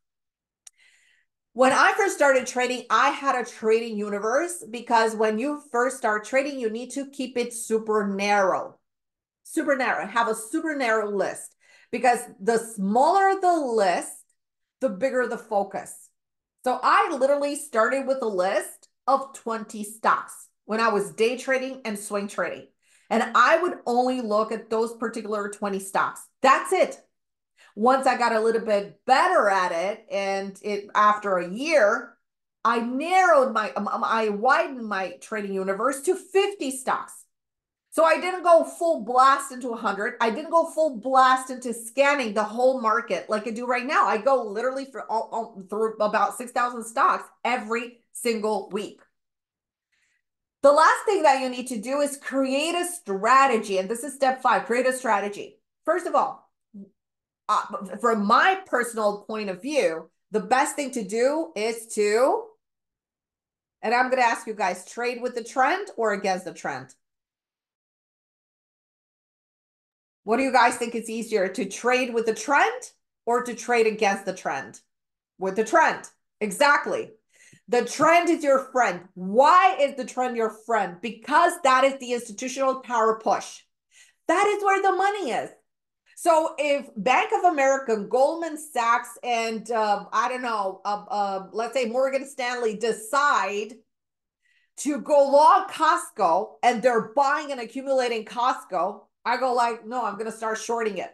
When I first started trading, I had a trading universe because when you first start trading, you need to keep it super narrow super narrow, have a super narrow list because the smaller the list, the bigger the focus. So I literally started with a list of 20 stocks when I was day trading and swing trading. And I would only look at those particular 20 stocks. That's it. Once I got a little bit better at it, and it after a year, I narrowed my, um, um, I widened my trading universe to 50 stocks. So I didn't go full blast into 100. I didn't go full blast into scanning the whole market like I do right now. I go literally for all, all through about 6,000 stocks every single week. The last thing that you need to do is create a strategy. And this is step five create a strategy. First of all, uh, from my personal point of view, the best thing to do is to, and I'm going to ask you guys trade with the trend or against the trend? What do you guys think is easier to trade with the trend or to trade against the trend? With the trend. Exactly. The trend is your friend. Why is the trend your friend? Because that is the institutional power push. That is where the money is. So if Bank of America, Goldman Sachs, and uh, I don't know, uh, uh, let's say Morgan Stanley decide to go long Costco and they're buying and accumulating Costco, I go like, no, I'm going to start shorting it.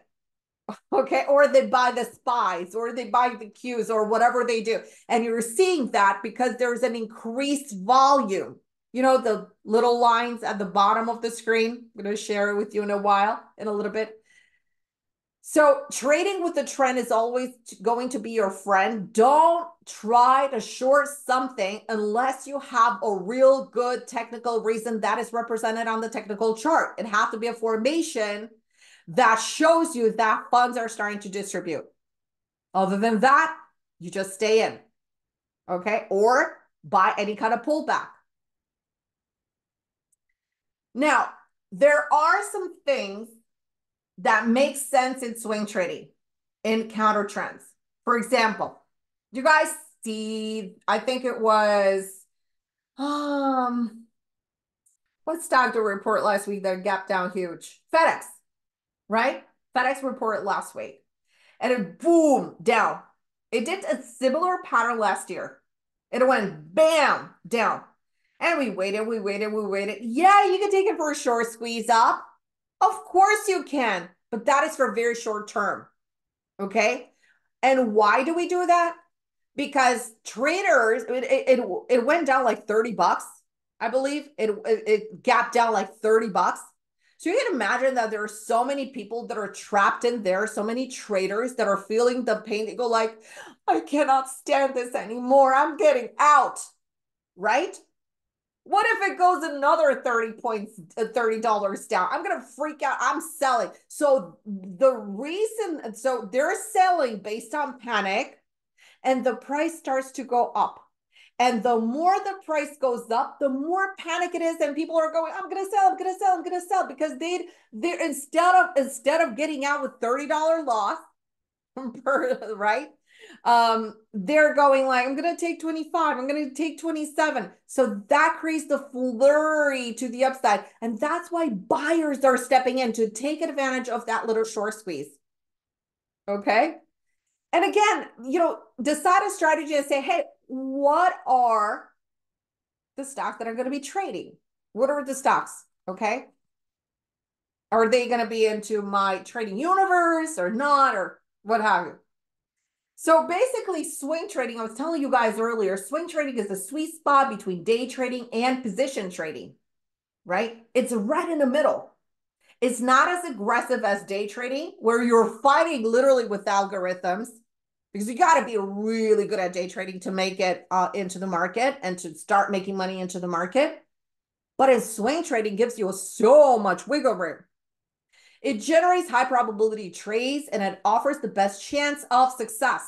Okay. Or they buy the SPYs or they buy the Qs or whatever they do. And you're seeing that because there's an increased volume. You know, the little lines at the bottom of the screen. I'm going to share it with you in a while, in a little bit. So trading with the trend is always going to be your friend. Don't try to short something unless you have a real good technical reason that is represented on the technical chart. It has to be a formation that shows you that funds are starting to distribute. Other than that, you just stay in. Okay. Or buy any kind of pullback. Now, there are some things that make sense in swing trading in counter trends. For example, you guys see, I think it was, um, what stock did report last week that gap down huge? FedEx, right? FedEx reported last week and it boom down. It did a similar pattern last year. It went bam down. And we waited, we waited, we waited. Yeah, you can take it for a short squeeze up. Of course you can, but that is for very short term. Okay. And why do we do that? Because traders, it, it, it went down like 30 bucks, I believe. It, it, it gapped down like 30 bucks. So you can imagine that there are so many people that are trapped in there, so many traders that are feeling the pain. They go like, I cannot stand this anymore. I'm getting out. Right? What if it goes another 30 points, uh, $30 down? I'm going to freak out. I'm selling. So the reason, so they're selling based on panic and the price starts to go up. And the more the price goes up, the more panic it is, and people are going, "I'm gonna sell, I'm gonna sell, I'm gonna sell," because they they instead of instead of getting out with thirty dollar loss, *laughs* per, right? um, they're going like, I'm going to take 25, I'm going to take 27. So that creates the flurry to the upside. And that's why buyers are stepping in to take advantage of that little short squeeze. Okay. And again, you know, decide a strategy and say, hey, what are the stocks that are going to be trading? What are the stocks? Okay. Are they going to be into my trading universe or not, or what have you? So basically, swing trading, I was telling you guys earlier, swing trading is the sweet spot between day trading and position trading, right? It's right in the middle. It's not as aggressive as day trading, where you're fighting literally with algorithms, because you got to be really good at day trading to make it uh, into the market and to start making money into the market. But in swing trading gives you so much wiggle room. It generates high probability trades and it offers the best chance of success.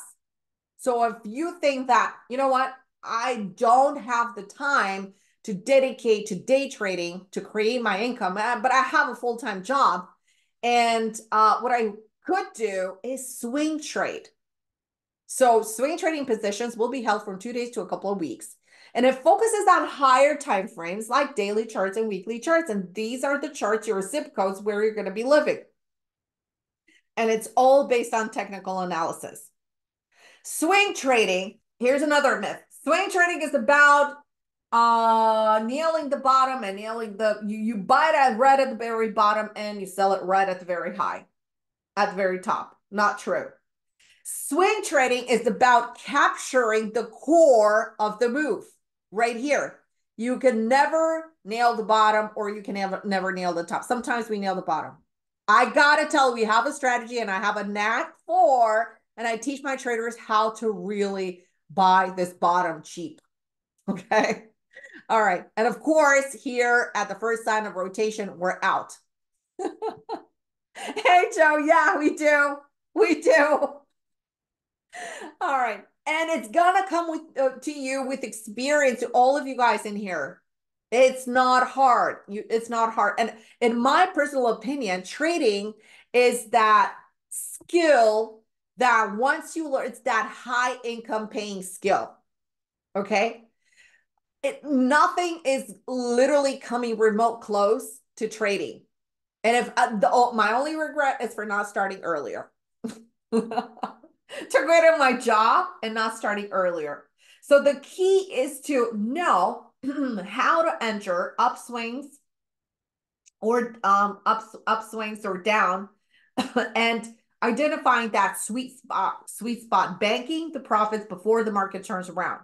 So if you think that, you know what, I don't have the time to dedicate to day trading to create my income, uh, but I have a full time job. And uh, what I could do is swing trade. So swing trading positions will be held from two days to a couple of weeks. And it focuses on higher time frames like daily charts and weekly charts. And these are the charts, your zip codes where you're going to be living. And it's all based on technical analysis. Swing trading, here's another myth. Swing trading is about uh nailing the bottom and nailing the you, you buy it at right at the very bottom and you sell it right at the very high, at the very top. Not true. Swing trading is about capturing the core of the move right here. You can never nail the bottom or you can never, never nail the top. Sometimes we nail the bottom. I got to tell we have a strategy and I have a knack for, and I teach my traders how to really buy this bottom cheap. *laughs* Okay. All right. And of course, here at the first sign of rotation, we're out. *laughs* hey, Joe. Yeah, we do. We do. *laughs* All right. And it's going to come with uh, to you with experience all of you guys in here. It's not hard. You, it's not hard. And in my personal opinion, trading is that skill that once you learn, it's that high income paying skill. Okay. It, nothing is literally coming remote close to trading. And if uh, the, oh, my only regret is for not starting earlier, *laughs* *laughs* to quit my job and not starting earlier. So the key is to know *clears throat* how to enter upswings or um, ups, upswings or down *laughs* and identifying that sweet spot, sweet spot, banking the profits before the market turns around.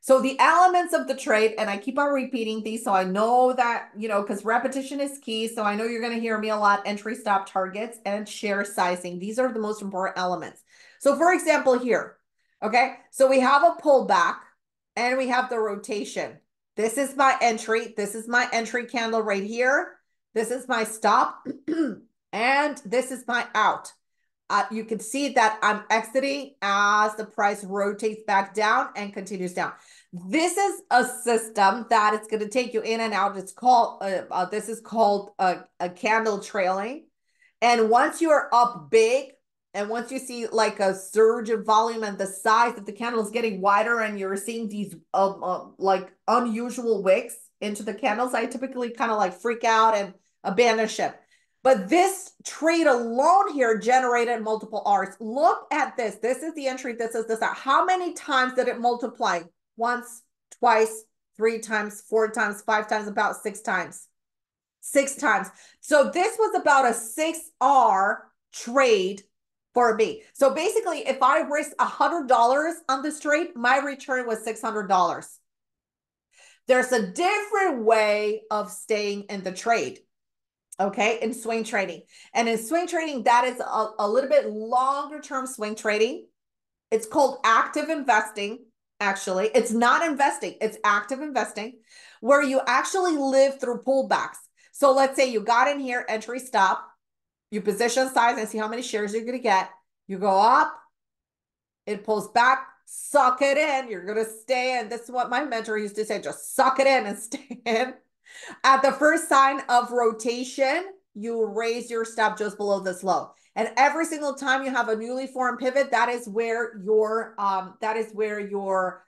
So the elements of the trade, and I keep on repeating these, so I know that, you know, because repetition is key. So I know you're going to hear me a lot, entry stop targets and share sizing. These are the most important elements. So for example, here, okay, so we have a pullback and we have the rotation. This is my entry. This is my entry candle right here. This is my stop. *clears throat* and this is my out. Uh, you can see that I'm exiting as the price rotates back down and continues down. This is a system that it's going to take you in and out. It's called, uh, uh, this is called a, a candle trailing. And once you are up big, and once you see like a surge of volume and the size of the candle is getting wider and you're seeing these um, uh, like unusual wicks into the candles, I typically kind of like freak out and abandon ship. But this trade alone here generated multiple R's. Look at this. This is the entry. This is this. How many times did it multiply? Once, twice, three times, four times, five times, about six times. Six times. So this was about a six R trade for me. So basically, if I risked a $100 on this trade, my return was $600. There's a different way of staying in the trade okay, in swing trading. And in swing trading, that is a, a little bit longer term swing trading. It's called active investing, actually. It's not investing, it's active investing, where you actually live through pullbacks. So let's say you got in here, entry stop, you position size and see how many shares you're going to get. You go up, it pulls back, suck it in. You're going to stay in. This is what my mentor used to say just suck it in and *laughs* stay in. At the first sign of rotation, you raise your stop just below this low. And every single time you have a newly formed pivot, that is where your um that is where your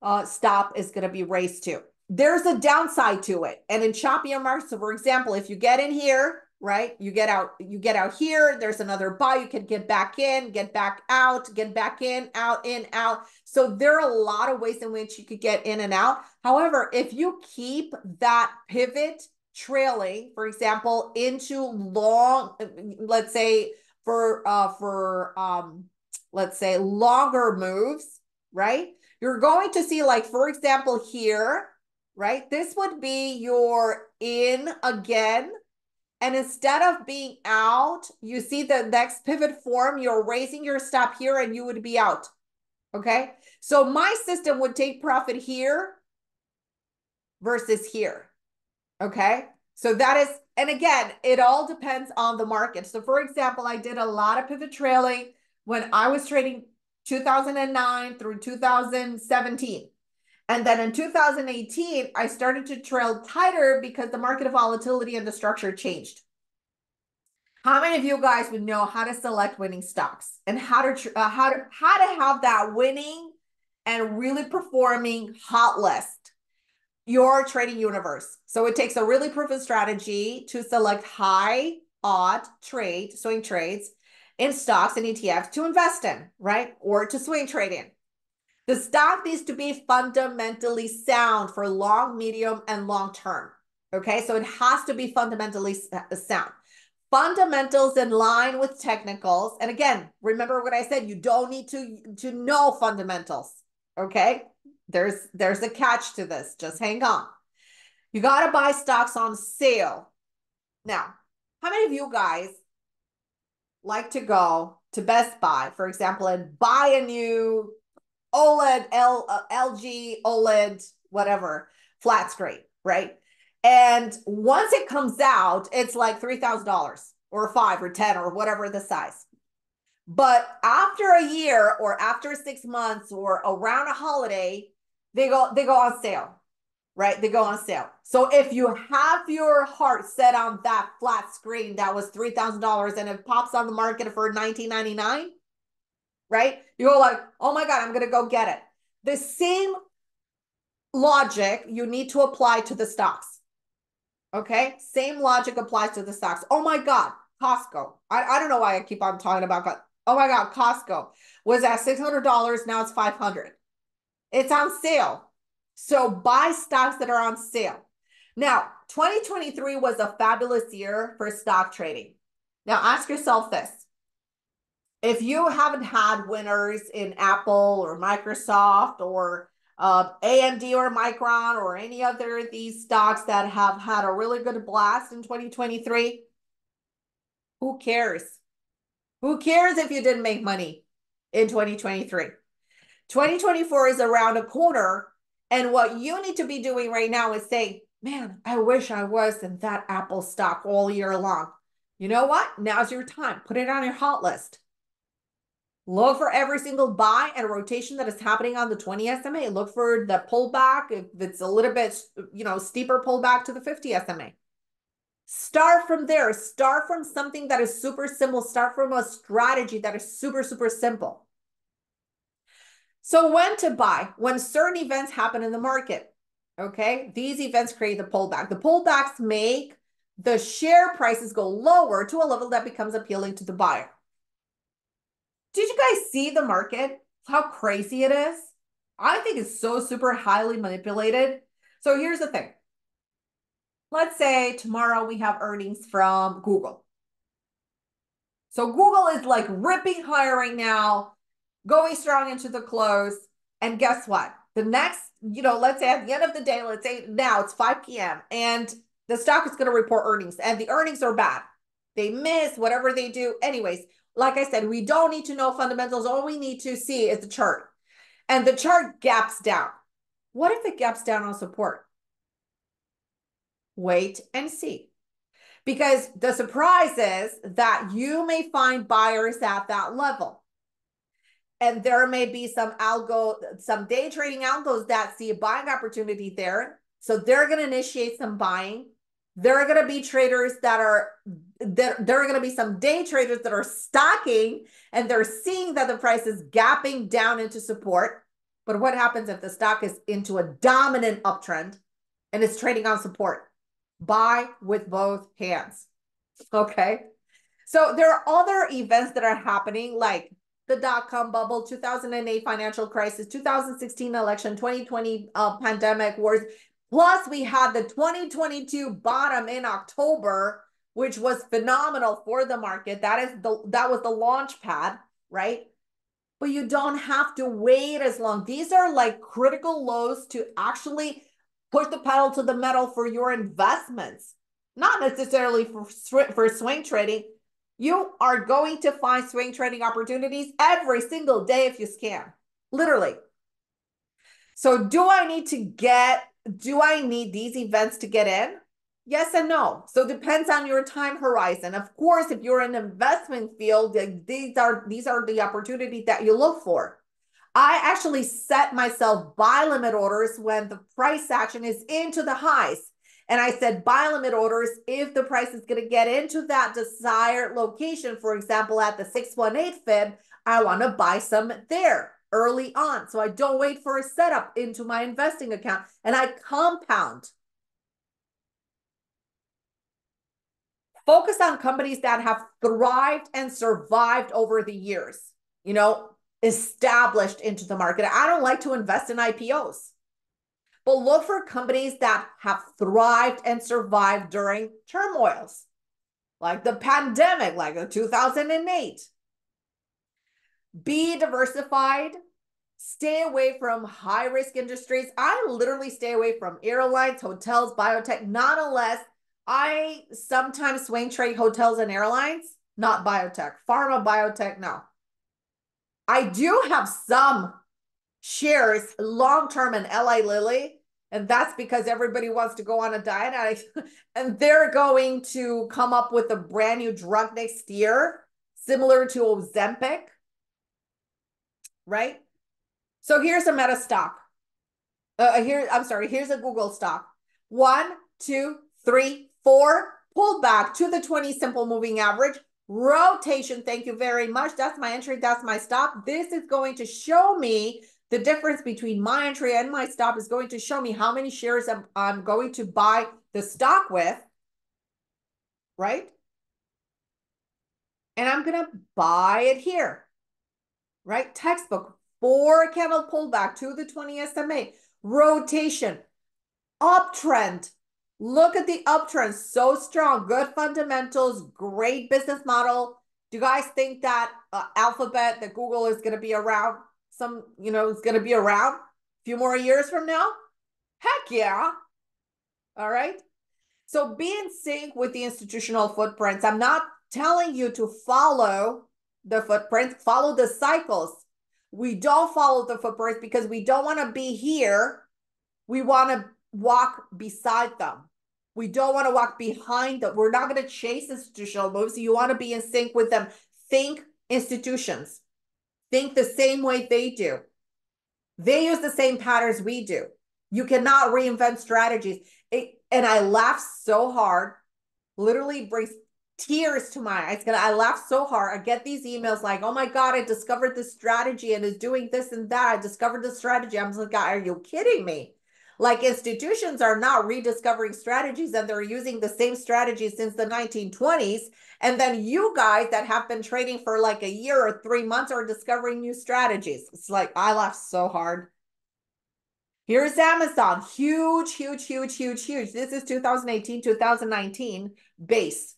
uh stop is going to be raised to. There's a downside to it. And in choppier markets, so for example, if you get in here right? You get out, you get out here, there's another buy, you can get back in, get back out, get back in, out, in, out. So there are a lot of ways in which you could get in and out. However, if you keep that pivot trailing, for example, into long, let's say for uh for um let's say longer moves, right? You're going to see like for example here, right? This would be your in again and instead of being out, you see the next pivot form, you're raising your stop here and you would be out. Okay. So my system would take profit here versus here. Okay. So that is, and again, it all depends on the market. So for example, I did a lot of pivot trailing when I was trading 2009 through 2017. And then in 2018, I started to trail tighter because the market of volatility and the structure changed. How many of you guys would know how to select winning stocks and how to uh, how to how to have that winning and really performing hot list your trading universe? So it takes a really proven strategy to select high odd trade swing trades in stocks and ETFs to invest in, right? Or to swing trade in. The stock needs to be fundamentally sound for long, medium, and long term. Okay, so it has to be fundamentally uh, sound. Fundamentals in line with technicals. And again, remember what I said, you don't need to, to know fundamentals. Okay, there's there's a catch to this. Just hang on. You got to buy stocks on sale. Now, how many of you guys like to go to Best Buy, for example, and buy a new OLED, L, uh, LG, OLED, whatever, flat screen, right? And once it comes out, it's like $3,000 or five or 10 or whatever the size. But after a year or after six months or around a holiday, they go they go on sale, right? They go on sale. So if you have your heart set on that flat screen that was three thousand dollars and it pops on the market for nineteen ninety nine, right? You're like, oh my god, I'm gonna go get it. The same logic you need to apply to the stocks. Okay, same logic applies to the stocks. Oh my god, Costco. I, I don't know why I keep on talking about. Oh my god, Costco was at six hundred dollars. Now it's five hundred. It's on sale. So buy stocks that are on sale. Now, 2023 was a fabulous year for stock trading. Now, ask yourself this. If you haven't had winners in Apple or Microsoft or uh, AMD or Micron or any other of these stocks that have had a really good blast in 2023, who cares? Who cares if you didn't make money in 2023? 2024 is around a corner. And what you need to be doing right now is say, man, I wish I was in that Apple stock all year long. You know what? Now's your time. Put it on your hot list. Look for every single buy and rotation that is happening on the 20 SMA. Look for the pullback if it's a little bit, you know, steeper pullback to the 50 SMA. Start from there. Start from something that is super simple. Start from a strategy that is super, super simple. So when to buy? When certain events happen in the market. Okay. These events create the pullback. The pullbacks make the share prices go lower to a level that becomes appealing to the buyer. Did you guys see the market? How crazy it is? I think it's so super highly manipulated. So here's the thing. Let's say tomorrow we have earnings from Google. So Google is like ripping higher right now going strong into the close. And guess what? The next, you know, let's say at the end of the day, let's say now it's 5 p.m. and the stock is going to report earnings and the earnings are bad. They miss whatever they do. Anyways, like I said, we don't need to know fundamentals. All we need to see is the chart. And the chart gaps down. What if it gaps down on support? Wait and see. Because the surprise is that you may find buyers at that level and there may be some algo, some day trading algos that see a buying opportunity there. So they're going to initiate some buying. There are going to be traders that are there, there are going to be some day traders that are stocking and they're seeing that the price is gapping down into support. But what happens if the stock is into a dominant uptrend and it's trading on support? Buy with both hands. Okay. So there are other events that are happening, like the dot-com bubble, 2008 financial crisis, 2016 election, 2020 uh, pandemic wars. Plus, we had the 2022 bottom in October, which was phenomenal for the market. That is the that was the launch pad, right? But you don't have to wait as long. These are like critical lows to actually push the pedal to the metal for your investments, not necessarily for for swing trading you are going to find swing trading opportunities every single day if you scan, literally. So, do I need to get, do I need these events to get in? Yes and no. So depends on your time horizon. Of course, if you're in investment field, these are these are the opportunities that you look for. I actually set myself buy limit orders when the price action is into the highs. And I said, buy limit orders if the price is going to get into that desired location. For example, at the 618 fib, I want to buy some there early on. So I don't wait for a setup into my investing account and I compound. Focus on companies that have thrived and survived over the years, you know, established into the market. I don't like to invest in IPOs but look for companies that have thrived and survived during turmoils, like the pandemic, like the 2008. Be diversified. Stay away from high risk industries. I literally stay away from airlines, hotels, biotech, not unless I sometimes swing trade hotels and airlines, not biotech. Pharma, biotech, no. I do have some shares long term in Eli Lilly And that's because everybody wants to go on a diet *laughs* and they're going to come up with a brand new drug next year, similar to Ozempic. Right? So here's a meta stock. Uh, here, I'm sorry, here's a Google stock. One, two, three, four, pull back to the 20 simple moving average. Rotation, thank you very much. That's my entry, that's my stop. This is going to show me the difference between my entry and my stop is going to show me how many shares I'm, I'm going to buy the stock with, right? And I'm going to buy it here, right? Textbook, four candle pullback to the 20 SMA, rotation, uptrend. Look at the uptrend, so strong, good fundamentals, great business model. Do you guys think that uh, Alphabet, that Google is going to be around? some, you know, is going to be around a few more years from now? Heck yeah. All right. So be in sync with the institutional footprints. I'm not telling you to follow the footprints, follow the cycles. We don't follow the footprints because we don't want to be here. We want to walk beside them. We don't want to walk behind them. We're not going to chase institutional moves. You want to be in sync with them. Think institutions think the same way they do. They use the same patterns we do. You cannot reinvent strategies. It, and I laugh so hard, literally brings tears to my eyes. I laugh so hard. I get these emails like, oh my God, I discovered this strategy and is doing this and that. I discovered this strategy. I'm like, are you kidding me? Like institutions are not rediscovering strategies and they're using the same strategies since the 1920s. And then you guys that have been trading for like a year or three months are discovering new strategies. It's like, I laugh so hard. Here's Amazon. Huge, huge, huge, huge, huge. This is 2018, 2019 base.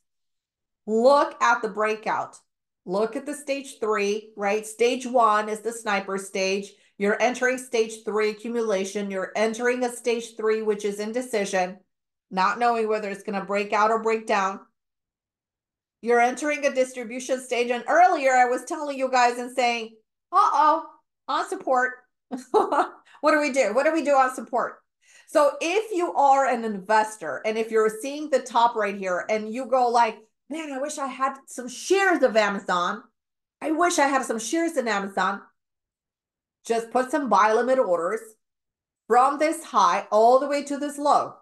Look at the breakout. Look at the stage three, right? Stage one is the sniper stage. You're entering stage three accumulation. You're entering a stage three, which is indecision, not knowing whether it's going to break out or break down. You're entering a distribution stage. And earlier I was telling you guys and saying, uh-oh, on support. *laughs* what do we do? What do we do on support? So if you are an investor and if you're seeing the top right here and you go like, man, I wish I had some shares of Amazon. I wish I had some shares in Amazon just put some buy limit orders from this high all the way to this low.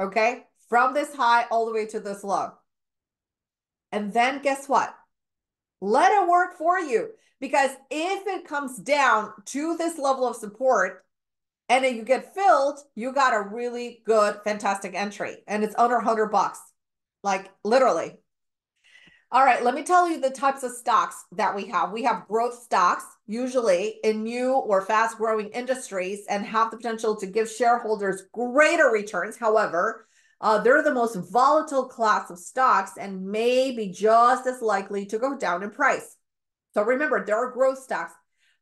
Okay. From this high all the way to this low. And then guess what? Let it work for you. Because if it comes down to this level of support and you get filled, you got a really good, fantastic entry. And it's under 100 bucks. Like literally. All right, let me tell you the types of stocks that we have. We have growth stocks, usually in new or fast growing industries, and have the potential to give shareholders greater returns. However, uh, they're the most volatile class of stocks and may be just as likely to go down in price. So remember, there are growth stocks.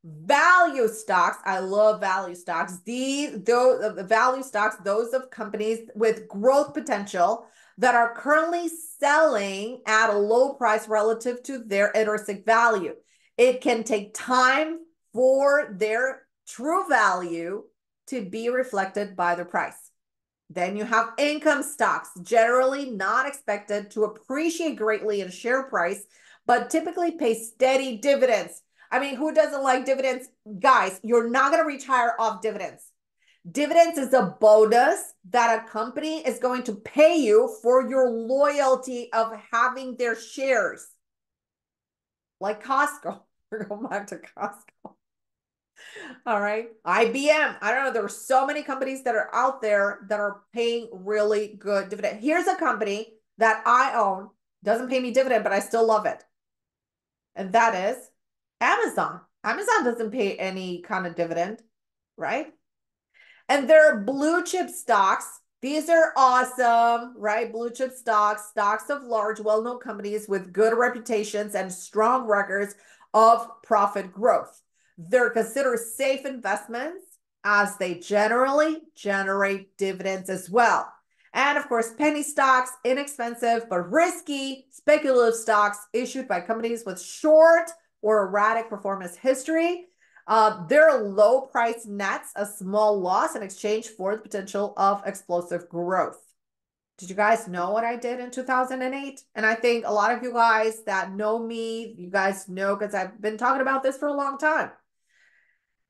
Value stocks, I love value stocks. These those uh, value stocks, those of companies with growth potential that are currently selling at a low price relative to their intrinsic value. It can take time for their true value to be reflected by the price. Then you have income stocks, generally not expected to appreciate greatly in share price, but typically pay steady dividends. I mean, who doesn't like dividends? Guys, you're not going to retire off dividends. Dividends is a bonus that a company is going to pay you for your loyalty of having their shares. Like Costco. *laughs* We're going back to Costco. All right. IBM. I don't know. There are so many companies that are out there that are paying really good dividend. Here's a company that I own, doesn't pay me dividend, but I still love it. And that is Amazon. Amazon doesn't pay any kind of dividend, right? And there are blue chip stocks. These are awesome, right? Blue chip stocks, stocks of large, well known companies with good reputations and strong records of profit growth. They're considered safe investments as they generally generate dividends as well. And of course, penny stocks, inexpensive but risky speculative stocks issued by companies with short or erratic performance history Uh, their low price nets a small loss in exchange for the potential of explosive growth. Did you guys know what I did in 2008? And I think a lot of you guys that know me, you guys know because I've been talking about this for a long time.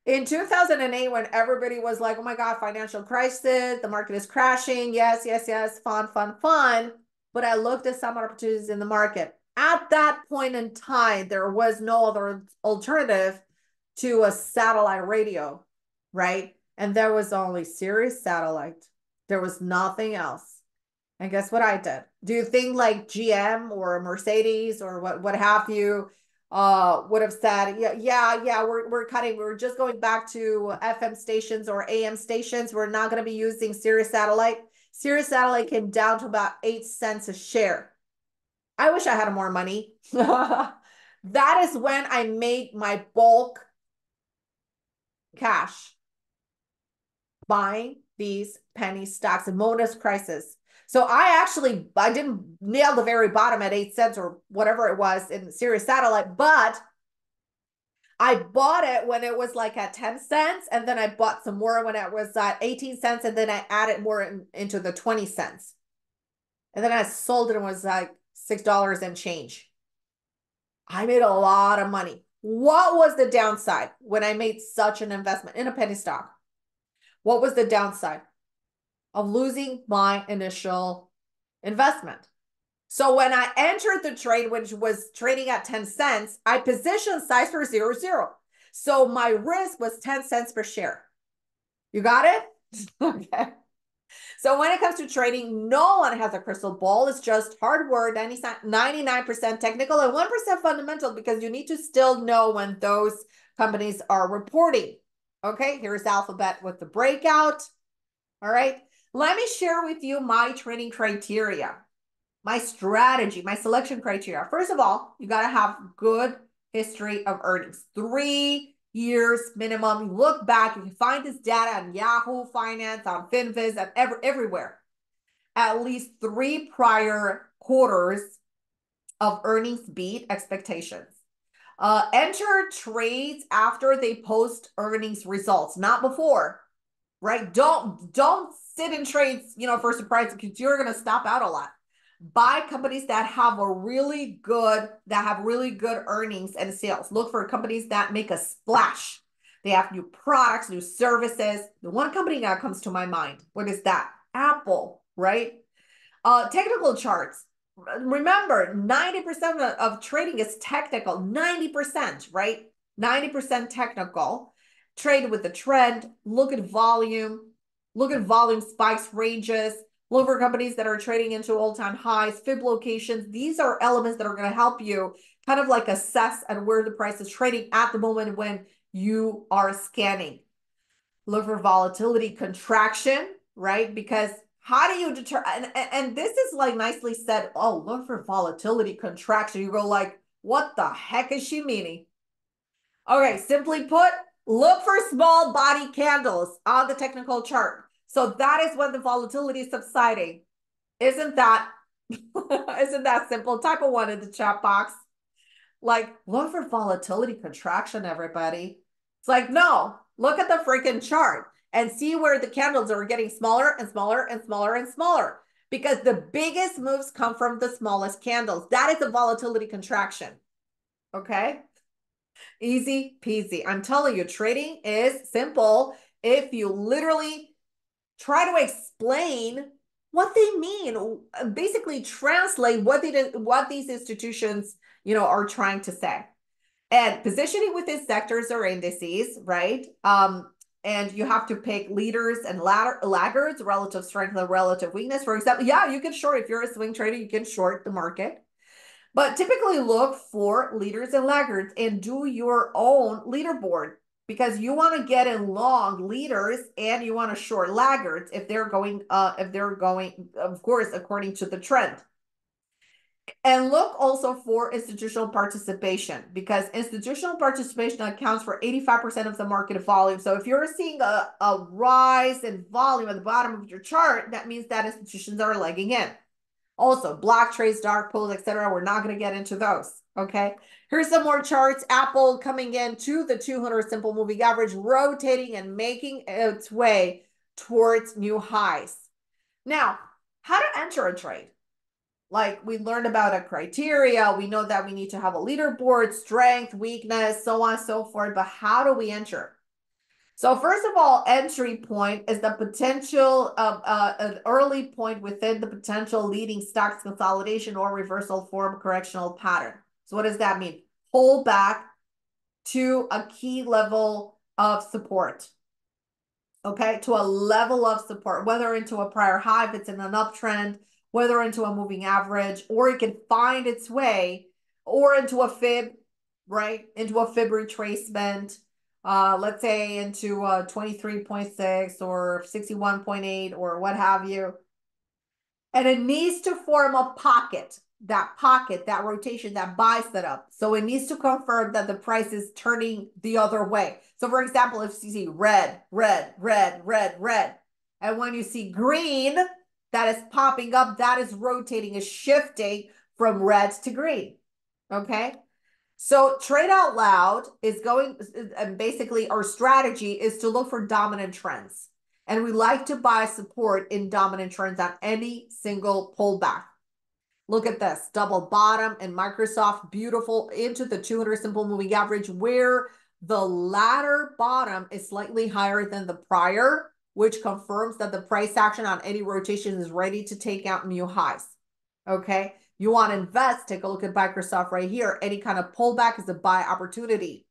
In 2008, when everybody was like, oh my God, financial crisis, the market is crashing. Yes, yes, yes, fun, fun, fun. But I looked at some opportunities in the market. At that point in time, there was no other alternative to a satellite radio, right? And there was only Sirius satellite. There was nothing else. And guess what I did? Do you think like GM or Mercedes or what what have you uh would have said, yeah, yeah, yeah, we're we're cutting, we're just going back to FM stations or AM stations. We're not gonna be using Sirius satellite. Sirius satellite came down to about eight cents a share. I wish I had more money. *laughs* that is when I made my bulk cash buying these penny stocks in Mona's crisis. So I actually I didn't nail the very bottom at eight cents or whatever it was in Sirius Satellite, but I bought it when it was like at 10 cents, and then I bought some more when it was at 18 cents, and then I added more in, into the 20 cents. And then I sold it and was like $6 and change. I made a lot of money. What was the downside when I made such an investment in a penny stock? What was the downside? of losing my initial investment. So when I entered the trade, which was trading at 10 cents, I positioned size for zero, zero. So my risk was 10 cents per share. You got it? *laughs* okay. So when it comes to trading, no one has a crystal ball. It's just hard work, 99% technical and 1% fundamental because you need to still know when those companies are reporting. Okay, here's Alphabet with the breakout. All right. Let me share with you my training criteria, my strategy, my selection criteria. First of all, you got to have good history of earnings. Three years minimum. You look back, you can find this data on Yahoo Finance, on FinViz, and every, everywhere. At least three prior quarters of earnings beat expectations. Uh, enter trades after they post earnings results, not before, right? Don't don't sit in trades, you know, for surprise because you're going to stop out a lot. Buy companies that have a really good, that have really good earnings and sales. Look for companies that make a splash. They have new products, new services. The one company that comes to my mind, what is that? Apple, right? Uh, technical charts. Remember, 90% of, of trading is technical, 90%, right? 90% technical. Trade with the trend, look at volume, Look at volume spikes, ranges, look for companies that are trading into all-time highs, fib locations. These are elements that are going to help you kind of like assess and where the price is trading at the moment when you are scanning. Look for volatility contraction, right? Because how do you determine, and, and this is like nicely said, oh, look for volatility contraction. You go like, what the heck is she meaning? Okay, simply put, look for small body candles on the technical chart. So that is when the volatility is subsiding. Isn't that *laughs* isn't that simple? Type of one in the chat box. Like, look for volatility contraction, everybody. It's like, no, look at the freaking chart and see where the candles are getting smaller and smaller and smaller and smaller. Because the biggest moves come from the smallest candles. That is a volatility contraction. Okay. Easy peasy. I'm telling you, trading is simple if you literally try to explain what they mean basically translate what they did, what these institutions you know are trying to say. And positioning within sectors or indices right? Um and you have to pick leaders and ladder, laggards relative strength and relative weakness. For example yeah you can short if you're a swing trader you can short the market. But typically look for leaders and laggards and do your own leaderboard because you want to get in long leaders and you want to short laggards if they're going uh if they're going of course according to the trend and look also for institutional participation because institutional participation accounts for 85% of the market volume. So if you're seeing a, a rise in volume at the bottom of your chart, that means that institutions are legging in. Also, block trades, dark pools, etc. We're not going to get into those. Okay. Here's some more charts. Apple coming in to the 200 simple moving average, rotating and making its way towards new highs. Now, how to enter a trade? Like we learned about a criteria. We know that we need to have a leaderboard, strength, weakness, so on and so forth. But how do we enter? So first of all, entry point is the potential of uh, an early point within the potential leading stocks consolidation or reversal form correctional pattern. So what does that mean? Pull back to a key level of support. Okay, to a level of support, whether into a prior high if it's in an uptrend, whether into a moving average, or it can find its way, or into a fib, right? Into a fib retracement uh, let's say into uh, 23.6 or 61.8 or what have you. And it needs to form a pocket, that pocket, that rotation, that buy setup. So it needs to confirm that the price is turning the other way. So for example, if you see red, red, red, red, red, and when you see green, that is popping up, that is rotating, is shifting from red to green. Okay. So trade out loud is going, and basically our strategy is to look for dominant trends. And we like to buy support in dominant trends on any single pullback. Look at this double bottom and Microsoft beautiful into the 200 simple moving average where the latter bottom is slightly higher than the prior, which confirms that the price action on any rotation is ready to take out new highs. Okay. You want to invest, take a look at Microsoft right here. Any kind of pullback is a buy opportunity.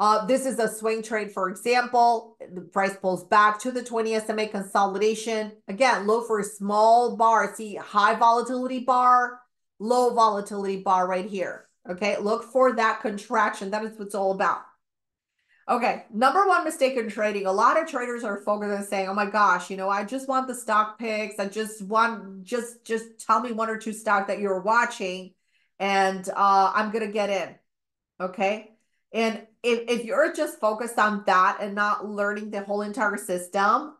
Uh, this is a swing trade, for example. The price pulls back to the 20 SMA consolidation. Again, low for a small bar. See high volatility bar, low volatility bar right here. Okay, look for that contraction. That is what's all about. Okay, number one mistake in trading. A lot of traders are focused on saying, "Oh my gosh, you know, I just want the stock picks. I just want just just tell me one or two stock that you're watching, and uh, I'm gonna get in." Okay, and if if you're just focused on that and not learning the whole entire system,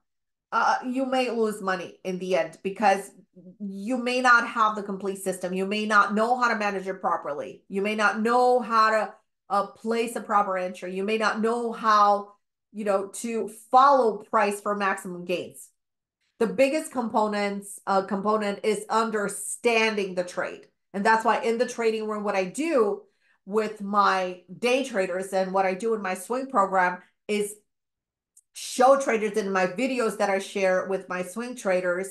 uh, you may lose money in the end because you may not have the complete system. You may not know how to manage it properly. You may not know how to uh, place a proper entry. You may not know how, you know, to follow price for maximum gains. The biggest components uh, component is understanding the trade. And that's why in the trading room, what I do with my day traders and what I do in my swing program is show traders in my videos that I share with my swing traders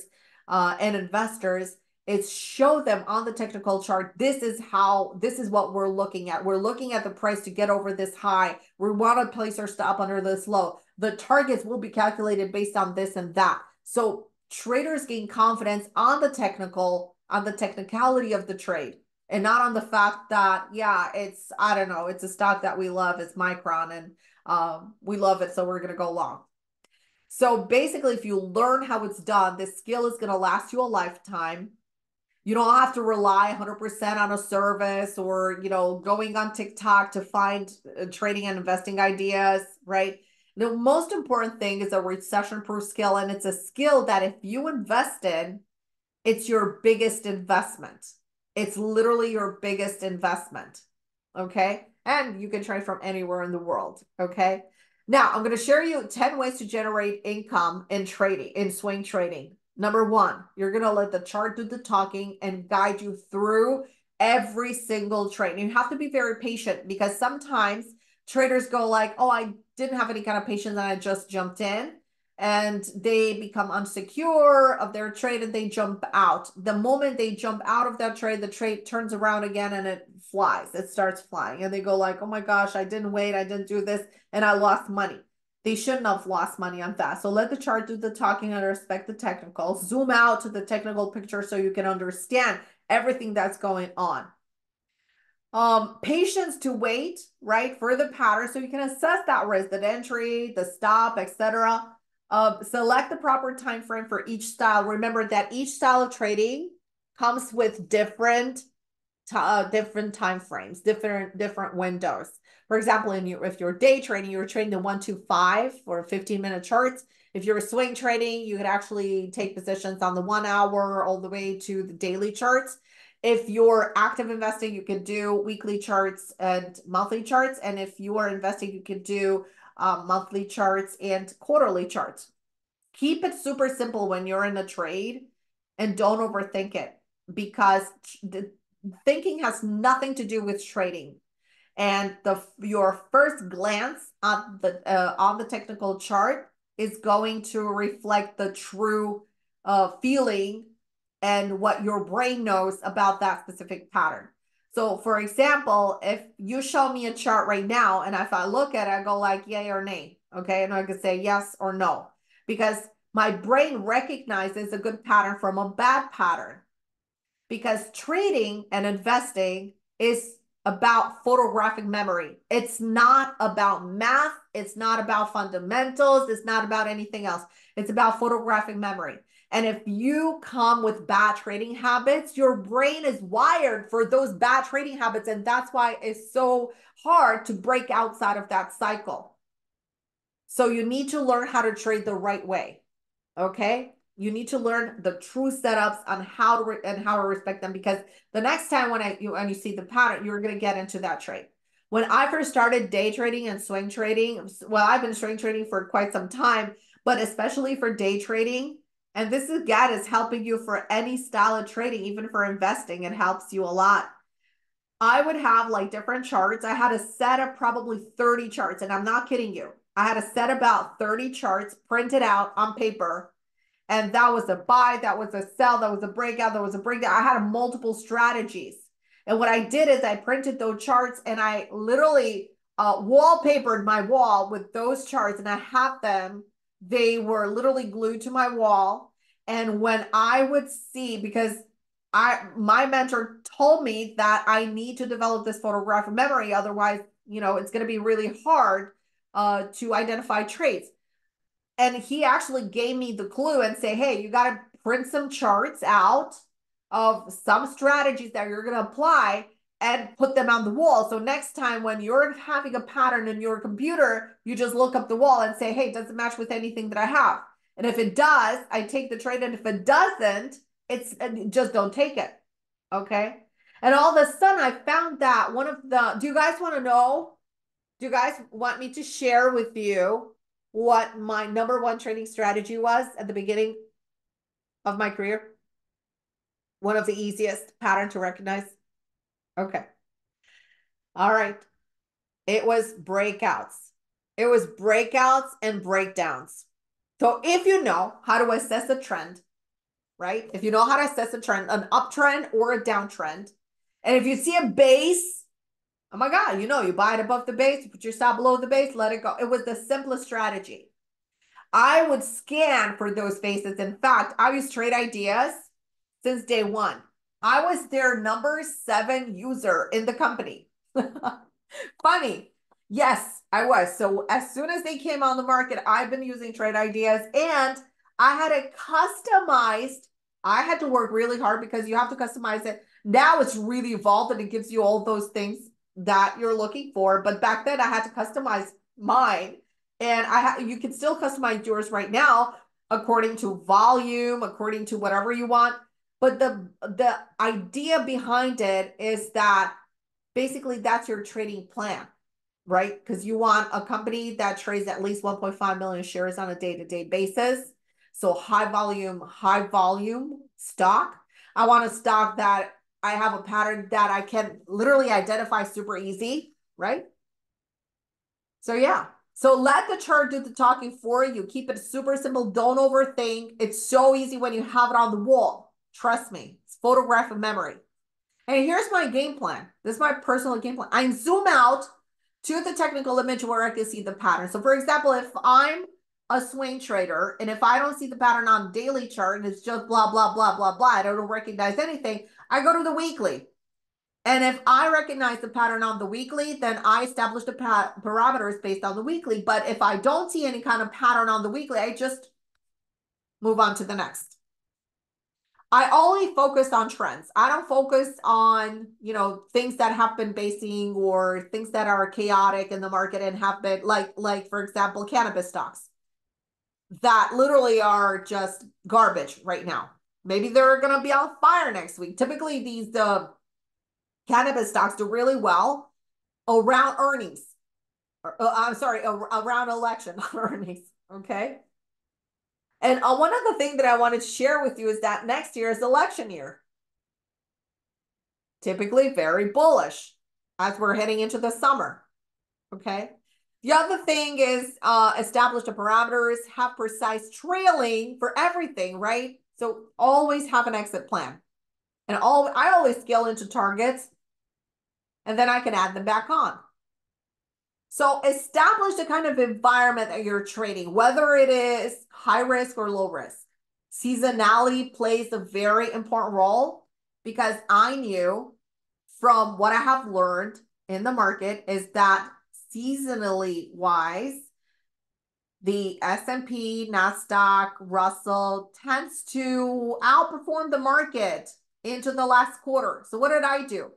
uh, and investors is show them on the technical chart this is how this is what we're looking at. We're looking at the price to get over this high. We want to place our stop under this low. The targets will be calculated based on this and that. So traders gain confidence on the technical on the technicality of the trade and not on the fact that yeah it's i don't know it's a stock that we love it's micron and um, we love it so we're going to go long. So basically if you learn how it's done this skill is going to last you a lifetime. You don't have to rely 100% on a service or you know going on tiktok to find uh, trading and investing ideas right? The most important thing is a recession proof skill and it's a skill that if you invest in it's your biggest investment it's literally your biggest investment okay and you can trade from anywhere in the world okay now i'm going to share you 10 ways to generate income in trading in swing trading Number one, you're going to let the chart do the talking and guide you through every single trade. And you have to be very patient because sometimes traders go like, oh, I didn't have any kind of patience and I just jumped in. And they become unsecure of their trade and they jump out. The moment they jump out of that trade, the trade turns around again and it flies. It starts flying. And they go like, oh my gosh, I didn't wait. I didn't do this. And I lost money they shouldn't have lost money on that. So let the chart do the talking and respect the technical. Zoom out to the technical picture so you can understand everything that's going on. Um, patience to wait, right, for the pattern so you can assess that risk, the entry, the stop, etc. Uh, select the proper time frame for each style. Remember that each style of trading comes with different uh, different time frames, different different windows. For example, in your, if you're day trading, you're trading the one to five or 15 minute charts, If you're swing trading, you could actually take positions on the one hour all the way to the daily charts. If you're active investing, you could do weekly charts and monthly charts. And if you are investing, you could do um, monthly charts and quarterly charts. Keep it super simple when you're in a trade and don't overthink it because thinking has nothing to do with trading. And the your first glance on the uh, on the technical chart is going to reflect the true uh, feeling and what your brain knows about that specific pattern. So for example, if you show me a chart right now and if I look at it, I go like yay or nay. Okay. And I could say yes or no because my brain recognizes a good pattern from a bad pattern because trading and investing is about photographic memory. It's not about math. It's not about fundamentals. It's not about anything else. It's about photographic memory. And if you come with bad trading habits, your brain is wired for those bad trading habits. And that's why it's so hard to break outside of that cycle. So you need to learn how to trade the right way. Okay. You need to learn the true setups on how to and how to respect them because the next time when I you when you see the pattern, you're gonna get into that trade. When I first started day trading and swing trading, well, I've been swing trading for quite some time, but especially for day trading, and this is, is helping you for any style of trading, even for investing. It helps you a lot. I would have like different charts. I had a set of probably 30 charts, and I'm not kidding you. I had a set about 30 charts printed out on paper. And that was a buy, that was a sell, that was a breakout, that was a breakdown. I had multiple strategies. And what I did is I printed those charts and I literally uh, wallpapered my wall with those charts and I have them they were literally glued to my wall. And when I would see, because I my mentor told me that I need to develop this photographic memory, otherwise, you know, it's going to be really hard uh, to identify traits. And he actually gave me the clue and say, hey, you got to print some charts out of some strategies that you're going to apply and put them on the wall. So next time when you're having a pattern in your computer, you just look up the wall and say, hey, does it match with anything that I have? And if it does, I take the trade. And if it doesn't, it's just don't take it. Okay. And all of a sudden I found that one of the, do you guys want to know? Do you guys want me to share with you what my number one trading strategy was at the beginning of my career? One of the easiest pattern to recognize. Okay. All right. It was breakouts. It was breakouts and breakdowns. So if you know how to assess a trend, right? If you know how to assess a trend, an uptrend or a downtrend, and if you see a base, oh my God, you know, you buy it above the base, you put your stop below the base, let it go. It was the simplest strategy. I would scan for those faces. In fact, I use Trade Ideas since day one. I was their number seven user in the company. *laughs* Funny. Yes, I was. So as soon as they came on the market, I've been using Trade Ideas and I had it customized. I had to work really hard because you have to customize it. Now it's really evolved and it gives you all those things that you're looking for. But back then I had to customize mine and I ha- you can still customize yours right now according to volume, according to whatever you want. But the the idea behind it is that basically that's your trading plan, right? Because you want a company that trades at least 1.5 million shares on a day-to-day basis. So high volume, high volume stock. I want a stock that I have a pattern that I can literally identify super easy, right? So yeah. So let the chart do the talking for you. Keep it super simple. Don't overthink. It's so easy when you have it on the wall. Trust me, it's photographic memory. And here's my game plan. This is my personal game plan. I zoom out to the technical image where I can see the pattern. So for example, if I'm a swing trader and if I don't see the pattern on daily chart and it's just blah, blah, blah, blah, blah, I don't recognize anything, I go to the weekly. And if I recognize the pattern on the weekly, then I establish the parameters based on the weekly. But if I don't see any kind of pattern on the weekly, I just move on to the next. I only focus on trends. I don't focus on, you know, things that have been basing or things that are chaotic in the market and have been like, like for example, cannabis stocks. that literally are just garbage right now. Maybe they're going to be on fire next week. Typically, these uh, cannabis stocks do really well around earnings. Or, uh, I'm sorry, around election *laughs* earnings. Okay. And uh, one other thing that I wanted to share with you is that next year is election year. Typically very bullish as we're heading into the summer. Okay. The other thing is uh, establish the parameters, have precise trailing for everything, right? So always have an exit plan. And all I always scale into targets and then I can add them back on. So establish the kind of environment that you're trading, whether it is high risk or low risk. Seasonality plays a very important role because I knew from what I have learned in the market is that seasonally wise, the S&P, Nasdaq, Russell tends to outperform the market into the last quarter. So what did I do?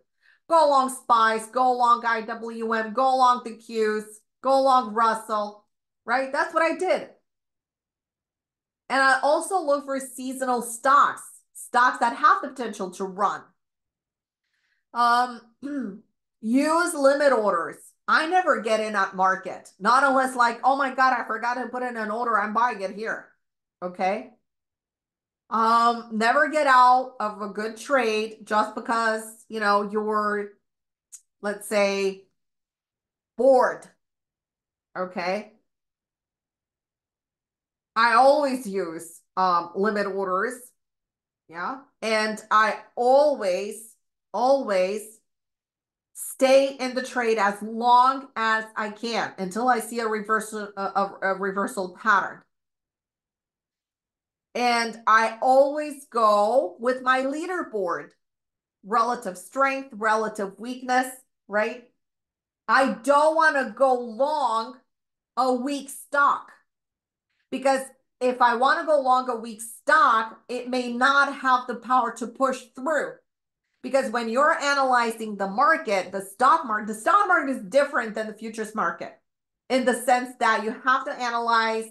Go along SPYs, go along IWM, go along the Qs, go along Russell, right? That's what I did. And I also look for seasonal stocks, stocks that have the potential to run. Um, *clears throat* use limit orders. I never get in at market, not unless like, oh my God, I forgot to put in an order. I'm buying it here. Okay. Um, never get out of a good trade just because, you know, you're, let's say, bored. Okay. I always use um, limit orders. Yeah. And I always, always stay in the trade as long as I can until I see a reversal, a, a reversal pattern. And I always go with my leaderboard relative strength, relative weakness, right? I don't want to go long a weak stock because if I want to go long a weak stock, it may not have the power to push through. Because when you're analyzing the market, the stock market, the stock market is different than the futures market in the sense that you have to analyze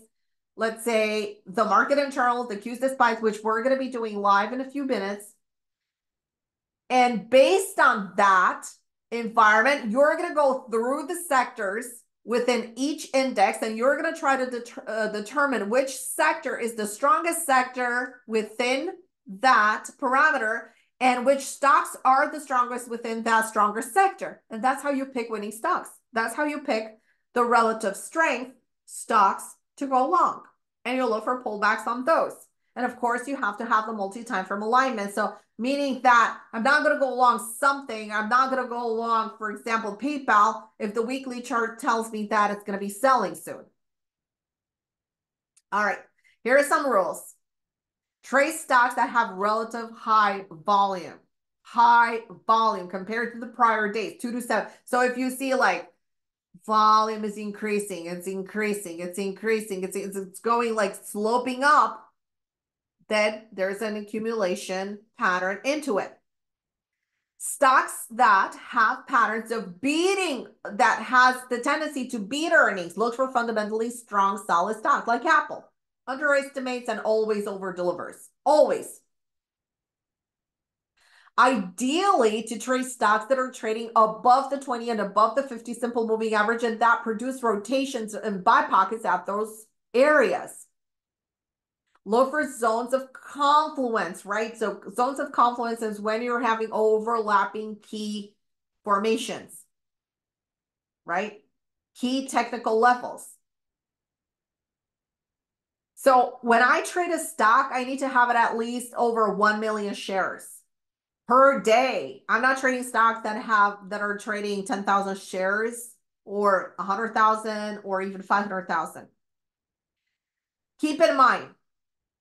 let's say the market internals, the Qs, the SPYs, which we're going to be doing live in a few minutes. And based on that environment, you're going to go through the sectors within each index and you're going to try to det uh, determine which sector is the strongest sector within that parameter and which stocks are the strongest within that stronger sector. And that's how you pick winning stocks. That's how you pick the relative strength stocks to go long. And you'll look for pullbacks on those. And of course, you have to have the multi-time frame alignment. So meaning that I'm not going to go along something. I'm not going to go along, for example, PayPal, if the weekly chart tells me that it's going to be selling soon. All right, here are some rules. Trade stocks that have relative high volume, high volume compared to the prior days, two to seven. So if you see like volume is increasing, it's increasing, it's increasing, it's, it's it's going like sloping up, then there's an accumulation pattern into it. Stocks that have patterns of beating, that has the tendency to beat earnings, look for fundamentally strong, solid stocks like Apple. Underestimates and always over delivers. Always. Ideally, to trade stocks that are trading above the 20 and above the 50 simple moving average and that produce rotations and buy pockets at those areas. Look for zones of confluence, right? So zones of confluence is when you're having overlapping key formations, right? Key technical levels. So when I trade a stock, I need to have it at least over 1 million shares per day. I'm not trading stocks that have that are trading 10,000 shares or 100,000 or even 500,000. Keep in mind,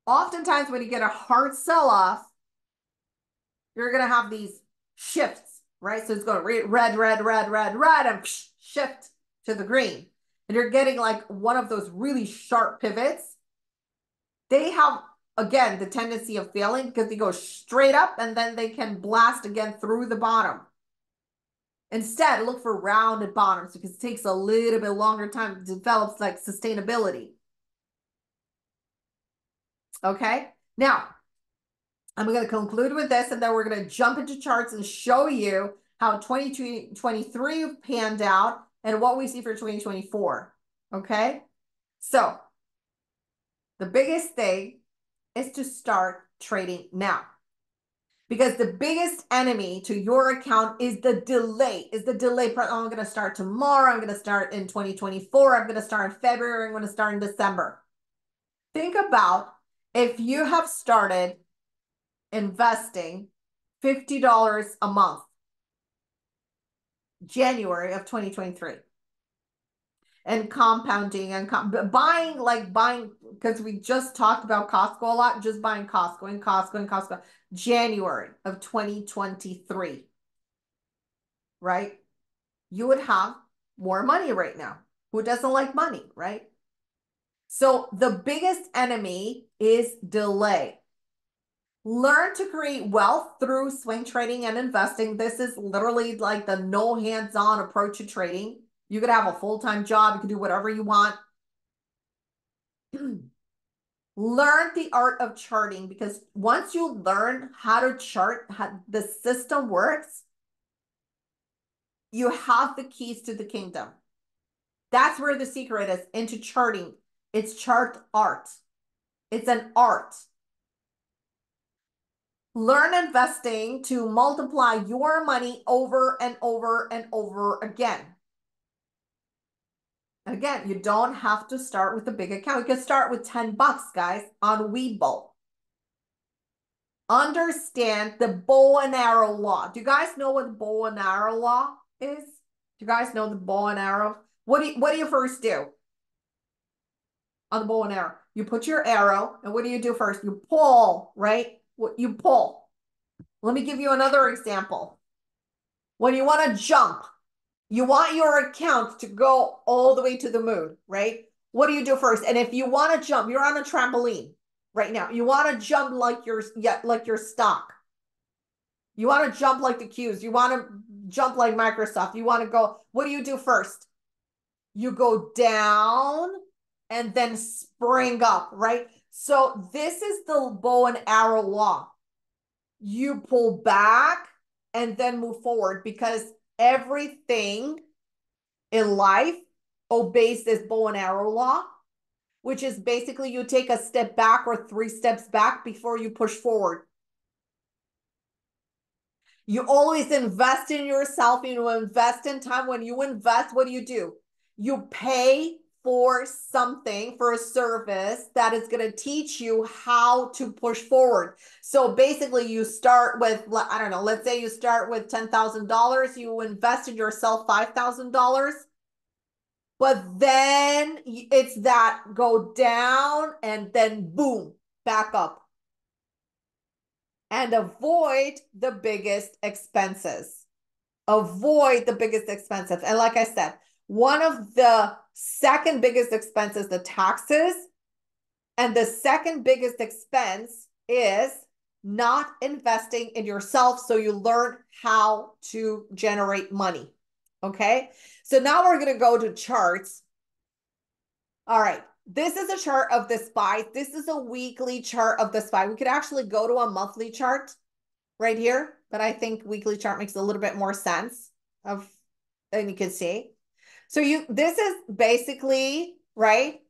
oftentimes when you get a hard sell-off, you're going to have these shifts, right? So it's going red, red, red, red, red, and shift to the green. And you're getting like one of those really sharp pivots. They have again, the tendency of failing because they go straight up and then they can blast again through the bottom. Instead, look for rounded bottoms because it takes a little bit longer time to develop like sustainability. Okay. Now, I'm going to conclude with this and then we're going to jump into charts and show you how 2023 panned out and what we see for 2024. Okay. So the biggest thing is to start trading now. Because the biggest enemy to your account is the delay is the delay oh, i'm going to start tomorrow i'm going to start in 2024 i'm going to start in february i'm going to start in december. Think about if you have started investing $50 a month january of 2023 and compounding and com buying like buying because we just talked about Costco a lot, just buying Costco and Costco and Costco. January of 2023, right? You would have more money right now. Who doesn't like money, right? So the biggest enemy is delay. Learn to create wealth through swing trading and investing. This is literally like the no hands-on approach to trading you could have a full-time job. You could do whatever you want. *clears throat* learn the art of charting because once you learn how to chart, how the system works, you have the keys to the kingdom. That's where the secret is into charting. It's chart art. It's an art. Learn investing to multiply your money over and over and over again. Again, you don't have to start with a big account. You can start with 10 bucks, guys, on Webull. Understand the bow and arrow law. Do you guys know what the bow and arrow law is? Do you guys know the bow and arrow? What do you, what do you first do on the bow and arrow? You put your arrow, and what do you do first? You pull, right? What You pull. Let me give you another example. When you want to jump, you want your account to go all the way to the moon, right? What do you do first? And if you want to jump, you're on a trampoline right now. You want to jump like your yeah, like your stock. You want to jump like the Qs. You want to jump like Microsoft. You want to go. What do you do first? You go down and then spring up, right? So this is the bow and arrow law. You pull back and then move forward because everything in life obeys this bow and arrow law, which is basically you take a step back or three steps back before you push forward. You always invest in yourself. You invest in time. When you invest, what do you do? You pay for something, for a service that is going to teach you how to push forward. So basically, you start with, I don't know, let's say you start with $10,000, you invest in yourself $5,000. But then it's that go down and then boom, back up. And avoid the biggest expenses. Avoid the biggest expenses. And like I said, one of the second biggest expense is the taxes. And the second biggest expense is not investing in yourself so you learn how to generate money. Okay. So now we're going to go to charts. All right. This is a chart of the SPY. This is a weekly chart of the SPY. We could actually go to a monthly chart right here, but I think weekly chart makes a little bit more sense of, and you can see. So you this is basically, right,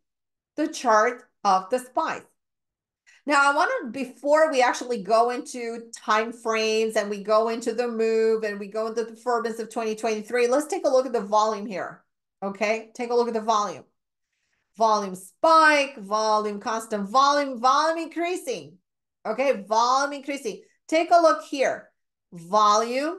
the chart of the SPY. Now, I want to, before we actually go into time frames and we go into the move and we go into the performance of 2023, let's take a look at the volume here. Okay, take a look at the volume. Volume spike, volume constant volume, volume increasing. Okay, volume increasing. Take a look here. Volume,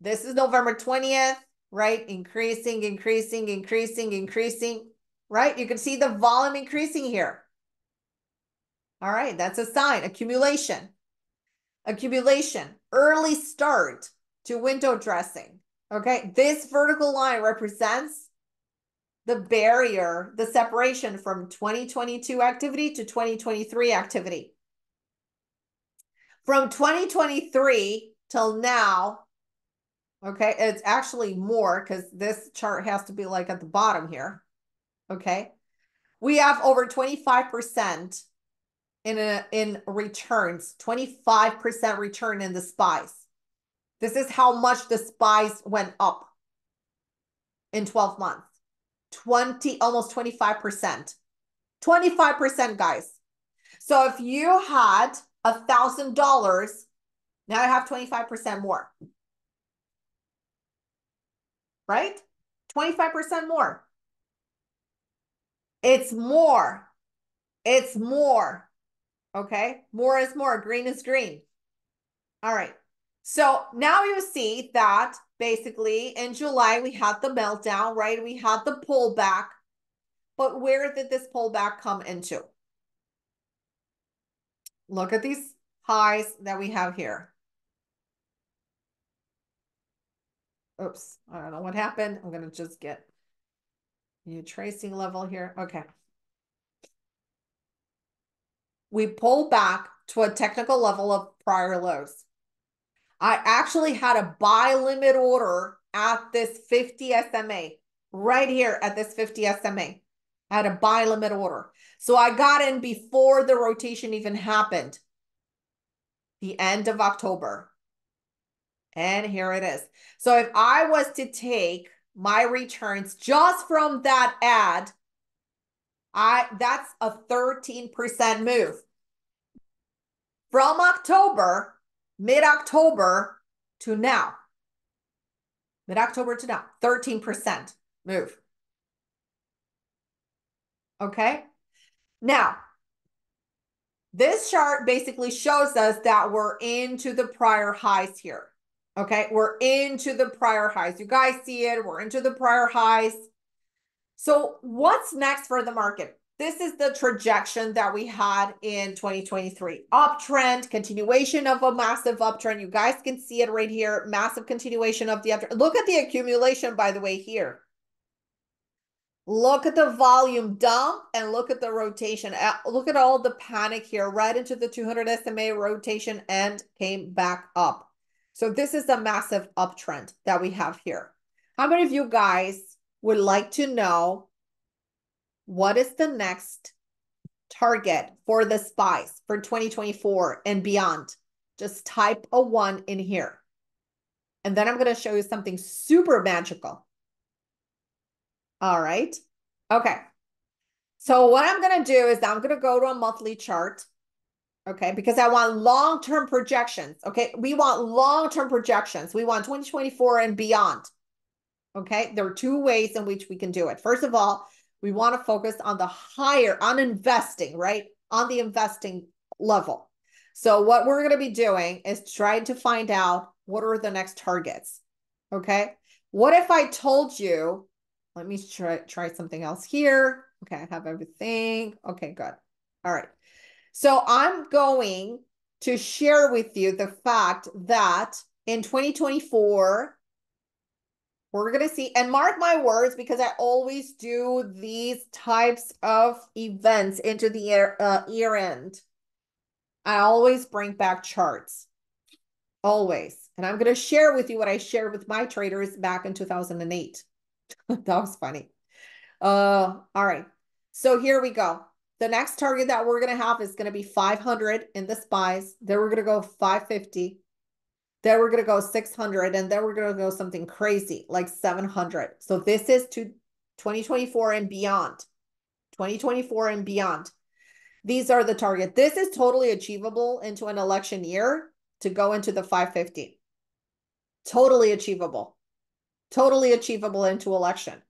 this is November 20th right? Increasing, increasing, increasing, increasing, right? You can see the volume increasing here. All right, that's a sign, accumulation. Accumulation, early start to window dressing. Okay, this vertical line represents the barrier, the separation from 2022 activity to 2023 activity. From 2023 till now, Okay, it's actually more because this chart has to be like at the bottom here. Okay, we have over 25% in a, in returns, 25% return in the SPYs. This is how much the SPYs went up in 12 months. 20, almost 25%. 25%, guys. So if you had a thousand dollars, now I have 25% more. Right? 25% more. It's more. It's more. Okay. More is more. Green is green. All right. So now you see that basically in July, we had the meltdown, right? We had the pullback. But where did this pullback come into? Look at these highs that we have here. Oops, I don't know what happened. I'm going to just get new tracing level here. Okay. We pull back to a technical level of prior lows. I actually had a buy limit order at this 50 SMA, right here at this 50 SMA. I had a buy limit order. So I got in before the rotation even happened, the end of October. And here it is. So if I was to take my returns just from that ad, I that's a 13% move. From October, mid-October to now. Mid-October to now, 13% move. Okay? Now, this chart basically shows us that we're into the prior highs here. Okay, we're into the prior highs. You guys see it, we're into the prior highs. So what's next for the market? This is the trajectory that we had in 2023. Uptrend, continuation of a massive uptrend. You guys can see it right here. Massive continuation of the uptrend. Look at the accumulation, by the way, here. Look at the volume dump and look at the rotation. Uh, look at all the panic here, right into the 200 SMA rotation and came back up. So this is a massive uptrend that we have here. How many of you guys would like to know what is the next target for the SPYs for 2024 and beyond? Just type a one in here. And then I'm going to show you something super magical. All right. Okay. So what I'm going to do is I'm going to go to a monthly chart. Okay. Because I want long-term projections. Okay. We want long-term projections. We want 2024 and beyond. Okay. There are two ways in which we can do it. First of all, we want to focus on the higher, on investing, right? On the investing level. So what we're going to be doing is trying to find out what are the next targets. Okay. What if I told you let me try, try something else here. Okay, I have everything. Okay, good. All right. So I'm going to share with you the fact that in 2024, we're going to see, and mark my words, because I always do these types of events into the year, uh, year end. I always bring back charts. Always. And I'm going to share with you what I shared with my traders back in 2008. *laughs* that was funny. Uh, all right. So here we go. The next target that we're going to have is going to be 500 in the SPYs. Then we're going to go 550. Then we're going to go 600. And then we're going to go something crazy like 700. So this is to 2024 and beyond. 2024 and beyond. These are the target. This is totally achievable into an election year to go into the 550. Totally achievable. Totally achievable into election.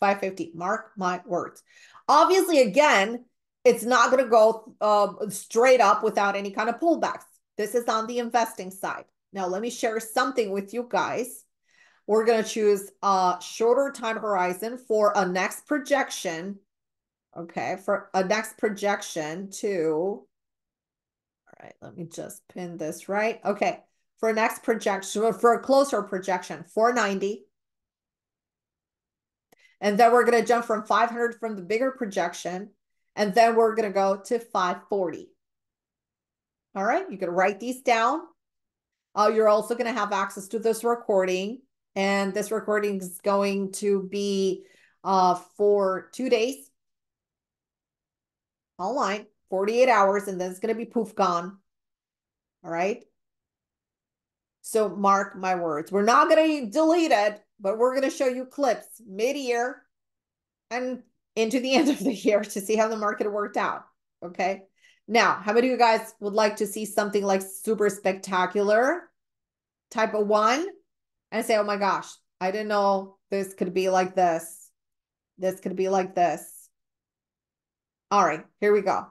550. Mark my words. Obviously, again, it's not going to go uh, straight up without any kind of pullbacks. This is on the investing side. Now, let me share something with you guys. We're going to choose a shorter time horizon for a next projection. Okay, for a next projection to, all right, let me just pin this right. Okay, for next projection, for a closer projection, 490. And then we're going to jump from 500 from the bigger projection. And then we're going to go to 540. All right, you can write these down. Uh, you're also going to have access to this recording. And this recording is going to be uh, for two days online. 48 hours, and then it's going to be poof gone. All right. So mark my words. We're not going to delete it, but we're going to show you clips mid-year and into the *laughs* end of the year to see how the market worked out. Okay. Now, how many of you guys would like to see something like super spectacular type of one and say, oh my gosh, I didn't know this could be like this. This could be like this. All right, here we go.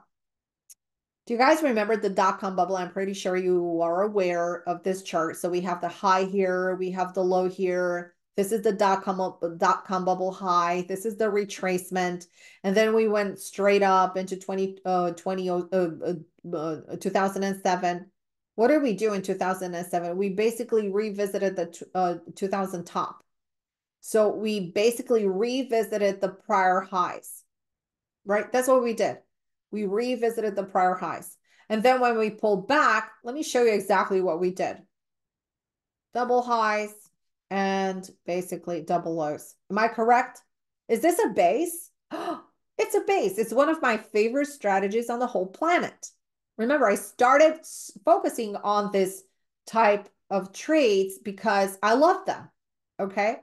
Do you guys remember the dot-com bubble? I'm pretty sure you are aware of this chart. So we have the high here, we have the low here. This is the dot-com dot-com bubble high. This is the retracement. And then we went straight up into 20, uh, 20, uh, uh, uh, 2007. What did we do in 2007? We basically revisited the uh, 2000 top. So we basically revisited the prior highs, right? That's what we did we revisited the prior highs. And then when we pulled back, let me show you exactly what we did. Double highs and basically double lows. Am I correct? Is this a base? *gasps* it's a base. It's one of my favorite strategies on the whole planet. Remember, I started focusing on this type of trades because I love them. Okay.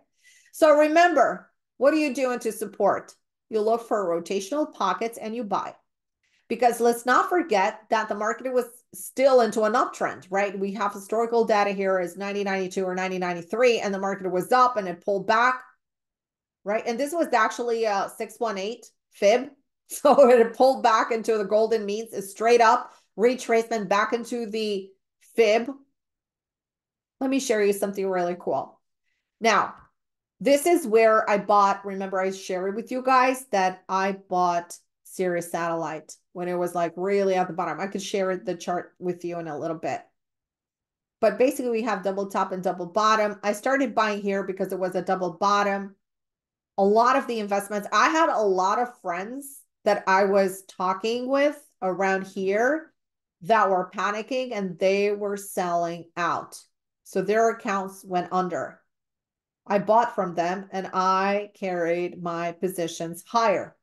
So remember, what are you doing to support? You look for rotational pockets and you buy. Because let's not forget that the market was still into an uptrend, right? We have historical data here is 1992 or 1993, and the market was up and it pulled back, right? And this was actually a 618 fib. *laughs* So it pulled back into the golden means, straight up retracement back into the fib. Let me share you something really cool. Now, this is where I bought, remember I shared with you guys that I bought Sirius Satellite when it was like really at the bottom. I could share the chart with you in a little bit. But basically we have double top and double bottom. I started buying here because it was a double bottom. A lot of the investments, I had a lot of friends that I was talking with around here that were panicking and they were selling out. So their accounts went under. I bought from them and I carried my positions higher.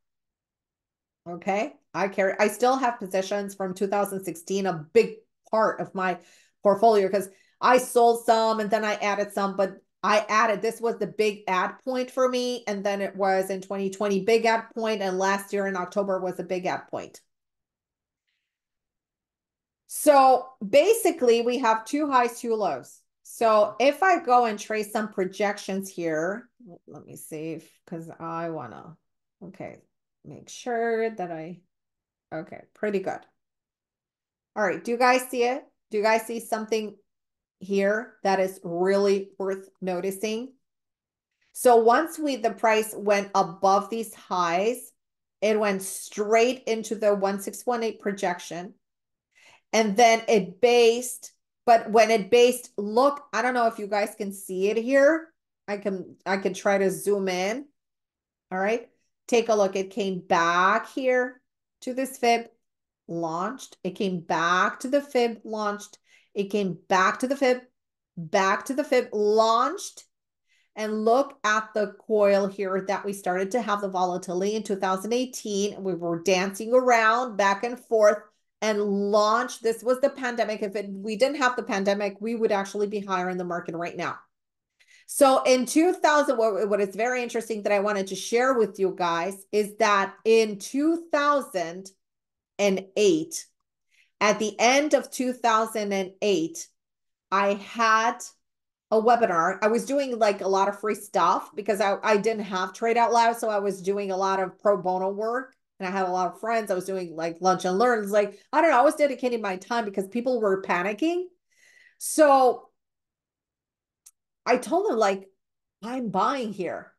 Okay. I carry, I still have positions from 2016, a big part of my portfolio because I sold some and then I added some, but I added, this was the big add point for me. And then it was in 2020, big add point, And last year in October was a big add point. So basically we have two highs, two lows. So if I go and trace some projections here, let me see, because I want to, okay, make sure that I, okay, pretty good. All right, do you guys see it? Do you guys see something here that is really worth noticing? So once we, the price went above these highs, it went straight into the 1618 projection. And then it based, but when it based, look, I don't know if you guys can see it here. I can, I can try to zoom in. All right. Take a look. It came back here to this fib, launched. It came back to the fib, launched. It came back to the fib, back to the fib, launched. And look at the coil here that we started to have the volatility in 2018. We were dancing around back and forth and launched. This was the pandemic. If it, we didn't have the pandemic, we would actually be higher in the market right now. So in 2000, what, what is very interesting that I wanted to share with you guys is that in 2008, at the end of 2008, I had a webinar. I was doing like a lot of free stuff because I, I didn't have Trade Out Loud. So I was doing a lot of pro bono work and I had a lot of friends. I was doing like lunch and learns. Like, I don't know, I was dedicating my time because people were panicking. So I told them like, I'm buying here.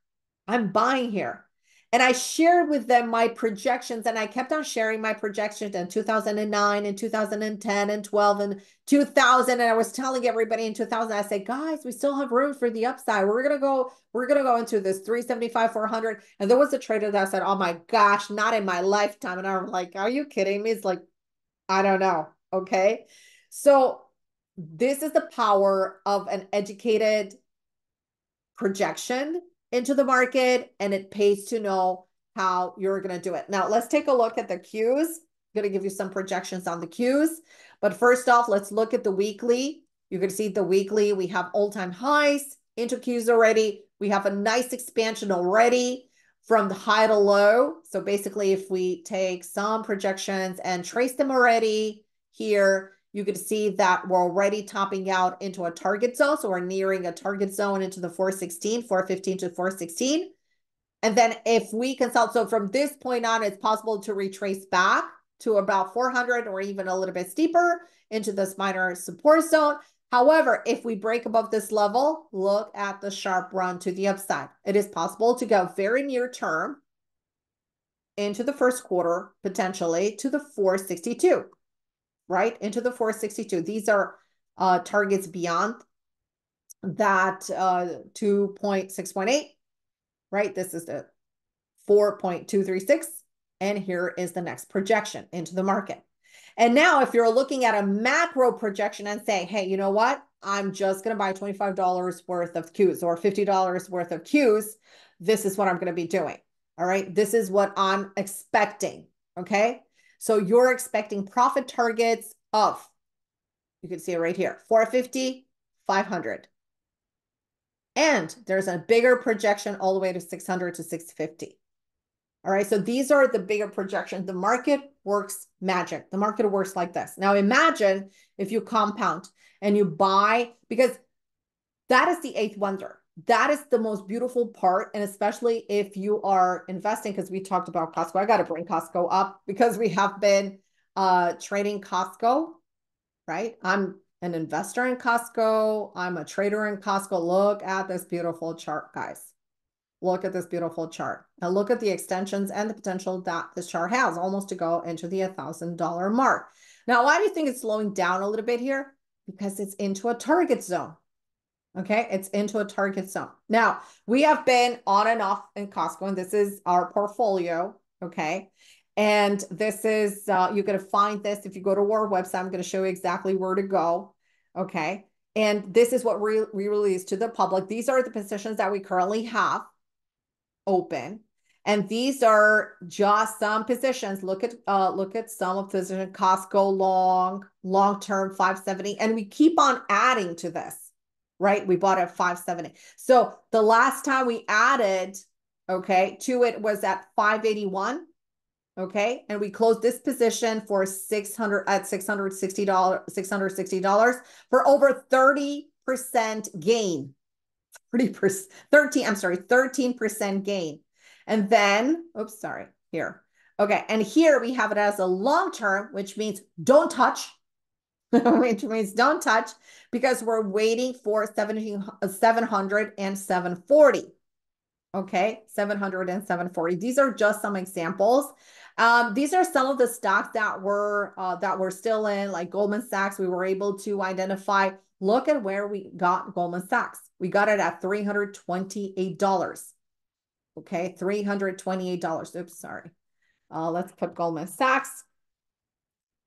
I'm buying here. And I shared with them my projections and I kept on sharing my projections in 2009 and 2010 and 12 and 2000. And I was telling everybody in 2000, I said, guys, we still have room for the upside. We're going to go, we're to go into this 375, 400. And there was a trader that said, oh my gosh, not in my lifetime. And I'm like, are you kidding me? It's like, I don't know. Okay. So this is the power of an educated projection into the market and it pays to know how you're going to do it. Now, let's take a look at the Qs. I'm going to give you some projections on the Qs. But first off, let's look at the weekly. You can see the weekly, we have all-time highs into Qs already. We have a nice expansion already from the high to low. So basically, if we take some projections and trace them already here, you can see that we're already topping out into a target zone. So we're nearing a target zone into the 416, 415 to 416. And then if we consult, so from this point on, it's possible to retrace back to about 400 or even a little bit steeper into this minor support zone. However, if we break above this level, look at the sharp run to the upside. It is possible to go very near term into the first quarter, potentially to the 462 right? Into the 462. These are uh, targets beyond that uh, 2.618, right? This is the 4.236. And here is the next projection into the market. And now if you're looking at a macro projection and saying, hey, you know what? I'm just going to buy $25 worth of Qs or $50 worth of Qs. This is what I'm going to be doing. All right. This is what I'm expecting. Okay. So you're expecting profit targets of, you can see it right here, 450, 500. And there's a bigger projection all the way to 600 to 650. All right, so these are the bigger projections. The market works magic. The market works like this. Now imagine if you compound and you buy, because that is the eighth wonder that is the most beautiful part. And especially if you are investing, because we talked about Costco, I got to bring Costco up because we have been uh, trading Costco, right? I'm an investor in Costco. I'm a trader in Costco. Look at this beautiful chart, guys. Look at this beautiful chart. Now look at the extensions and the potential that this chart has almost to go into the $1,000 mark. Now, why do you think it's slowing down a little bit here? Because it's into a target zone. Okay, it's into a target zone. Now, we have been on and off in Costco, and this is our portfolio. Okay. And this is, uh, you're going to find this if you go to our website. I'm going to show you exactly where to go. Okay. And this is what we, we release to the public. These are the positions that we currently have open. And these are just some positions. Look at uh look at some of position Costco long, long-term 570. And we keep on adding to this right? We bought it at 570. So the last time we added, okay, to it was at 581. Okay. And we closed this position for 600 at $660, $660 for over 30% gain. 30%, 13, I'm sorry, 13% gain. And then, oops, sorry, here. Okay. And here we have it as a long term, which means don't touch, *laughs* which means don't touch because we're waiting for 17, 700 and 740. Okay, 700 and 740. These are just some examples. Um, these are some of the stocks that were uh, that were still in, like Goldman Sachs. We were able to identify. Look at where we got Goldman Sachs. We got it at $328. Okay, $328. Oops, sorry. Uh, let's put Goldman Sachs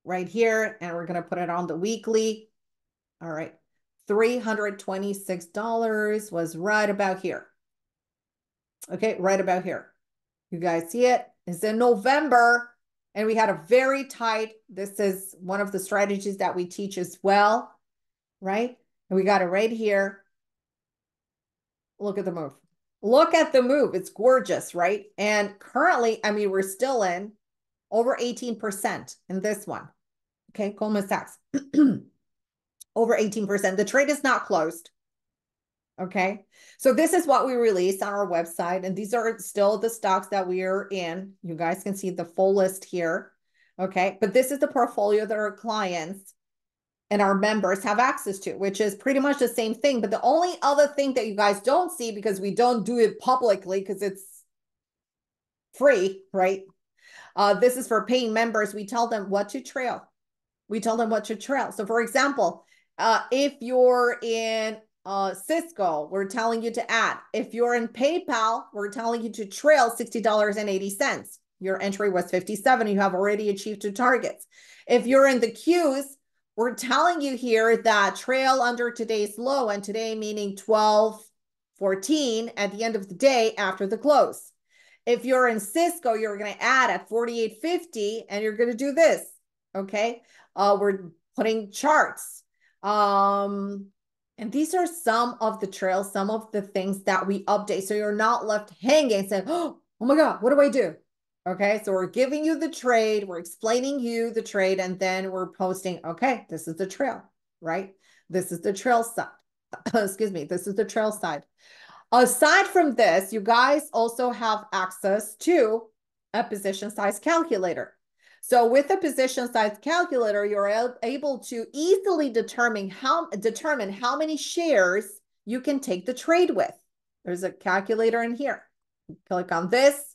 right here, and we're going to put it on the weekly. All right. $326 was right about here. Okay, right about here. You guys see it? It's in November, and we had a very tight, this is one of the strategies that we teach as well, right? And we got it right here. Look at the move. Look at the move. It's gorgeous, right? And currently, I mean, we're still in over 18% in this one. Okay, Goldman Sachs. *clears throat* over 18%. The trade is not closed. Okay. So this is what we released on our website. And these are still the stocks that we are in. You guys can see the full list here. Okay. But this is the portfolio that our clients and our members have access to, which is pretty much the same thing. But the only other thing that you guys don't see because we don't do it publicly because it's free, right? Uh, this is for paying members. We tell them what to trail. We tell them what to trail. So for example, uh, if you're in uh, Cisco, we're telling you to add. If you're in PayPal, we're telling you to trail $60.80. Your entry was 57. You have already achieved two targets. If you're in the Qs, we're telling you here that trail under today's low and today meaning 12, 14 at the end of the day after the close. If you're in Cisco, you're going to add at 4850 and you're going to do this. Okay. Uh, we're putting charts. Um, and these are some of the trails, some of the things that we update. So you're not left hanging saying, oh my God, what do I do? Okay, so we're giving you the trade, we're explaining you the trade, and then we're posting, okay, this is the trail, right? This is the trail side. *coughs* Excuse me, this is the trail side. Aside from this, you guys also have access to a position size calculator. So with a position size calculator, you're able to easily determine how determine how many shares you can take the trade with. There's a calculator in here. Click on this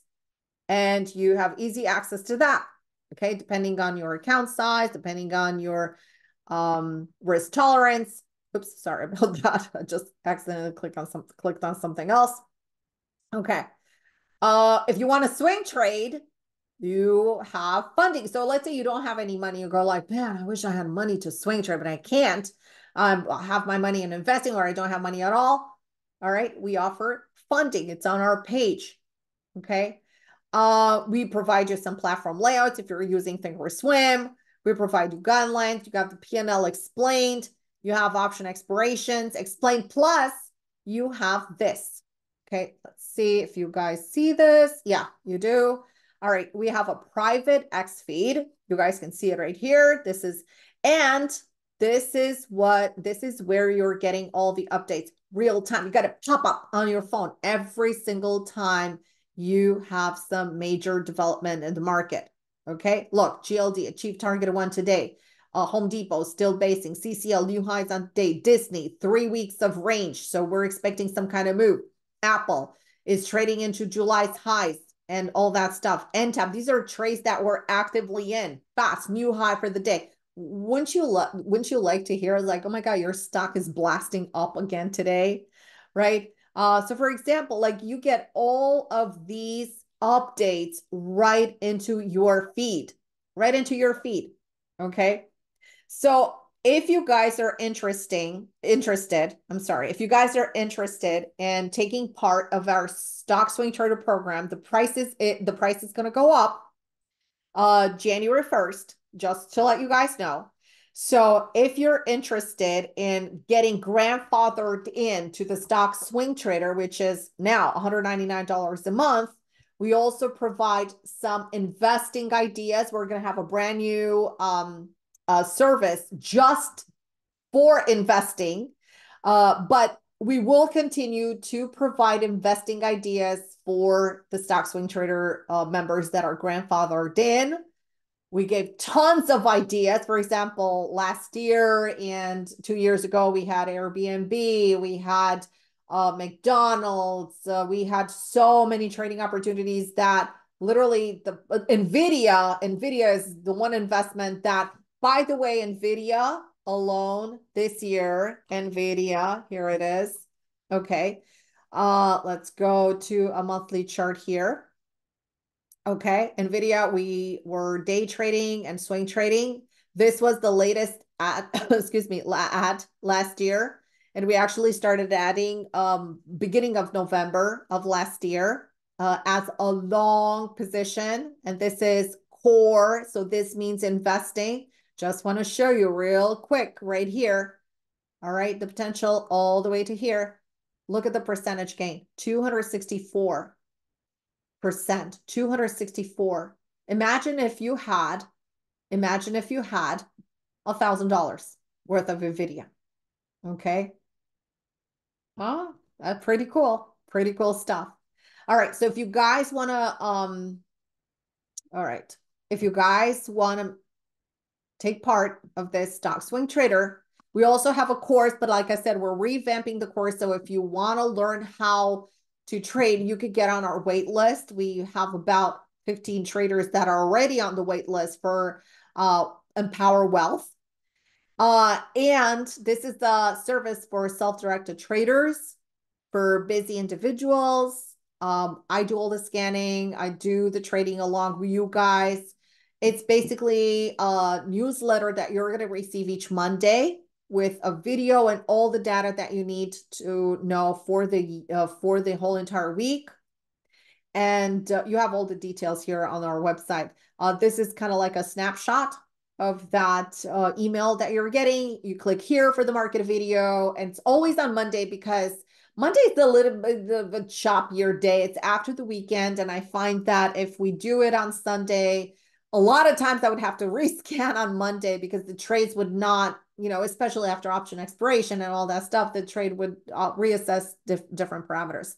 and you have easy access to that. Okay, depending on your account size, depending on your um, risk tolerance, Oops, sorry *laughs* about that. I just accidentally clicked on something, clicked on something else. Okay. Uh, if you want to swing trade, you have funding. So let's say you don't have any money. You go like, man, I wish I had money to swing trade, but I can't. Um, I have my money in investing or I don't have money at all. All right. We offer funding. It's on our page. Okay. Uh, we provide you some platform layouts if you're using Thinkorswim. We provide you guidelines. You got the P&L explained. You have option expirations, explain plus you have this. Okay, let's see if you guys see this. Yeah, you do. All right, we have a private X feed. You guys can see it right here. This is, and this is what, this is where you're getting all the updates real time. You got to pop up on your phone every single time you have some major development in the market. Okay, look, GLD achieved target one today. Uh, Home Depot still basing CCL new highs on day. Disney three weeks of range, so we're expecting some kind of move. Apple is trading into July's highs and all that stuff. NTAP, these are trades that we're actively in. Fast new high for the day. Wouldn't you lo- wouldn't you like to hear like, oh my god, your stock is blasting up again today, right? Uh, so for example, like you get all of these updates right into your feed, right into your feed. Okay. So if you guys are interesting, interested, I'm sorry, if you guys are interested in taking part of our stock swing trader program, the price is it, the price is going to go up uh January 1st, just to let you guys know. So if you're interested in getting grandfathered into the stock swing trader, which is now $199 a month, we also provide some investing ideas. We're going to have a brand new um, uh, service just for investing. Uh, but we will continue to provide investing ideas for the stock swing trader uh, members that are grandfathered in. We gave tons of ideas. For example, last year and two years ago, we had Airbnb, we had uh, McDonald's, uh, we had so many trading opportunities that literally the uh, Nvidia, Nvidia is the one investment that by the way, NVIDIA alone this year, NVIDIA, here it is. Okay. Uh, let's go to a monthly chart here. Okay. NVIDIA, we were day trading and swing trading. This was the latest at, *coughs* excuse me, at last year. And we actually started adding um, beginning of November of last year uh, as a long position. And this is core. So this means investing. Just want to show you real quick right here. All right, the potential all the way to here. Look at the percentage gain, 264%, 264. Imagine if you had, imagine if you had a $1,000 worth of NVIDIA, okay? Oh, that's pretty cool, pretty cool stuff. All right, so if you guys want to, um, all right, if you guys want to take part of this stock swing trader. We also have a course, but like I said, we're revamping the course. So if you want to learn how to trade, you could get on our wait list. We have about 15 traders that are already on the wait list for uh, Empower Wealth. Uh, and this is the service for self-directed traders, for busy individuals. Um, I do all the scanning. I do the trading along with you guys. It's basically a newsletter that you're going to receive each Monday with a video and all the data that you need to know for the uh, for the whole entire week. and uh, you have all the details here on our website. Uh, this is kind of like a snapshot of that uh, email that you're getting. You click here for the market video, and it's always on Monday because Monday is a little bit of a choppier day. It's after the weekend, and I find that if we do it on Sunday, a lot of times I would have to *laughs* rescan on Monday because the trades would not, you know, especially after option expiration and all that stuff, the trade would uh, reassess dif different parameters.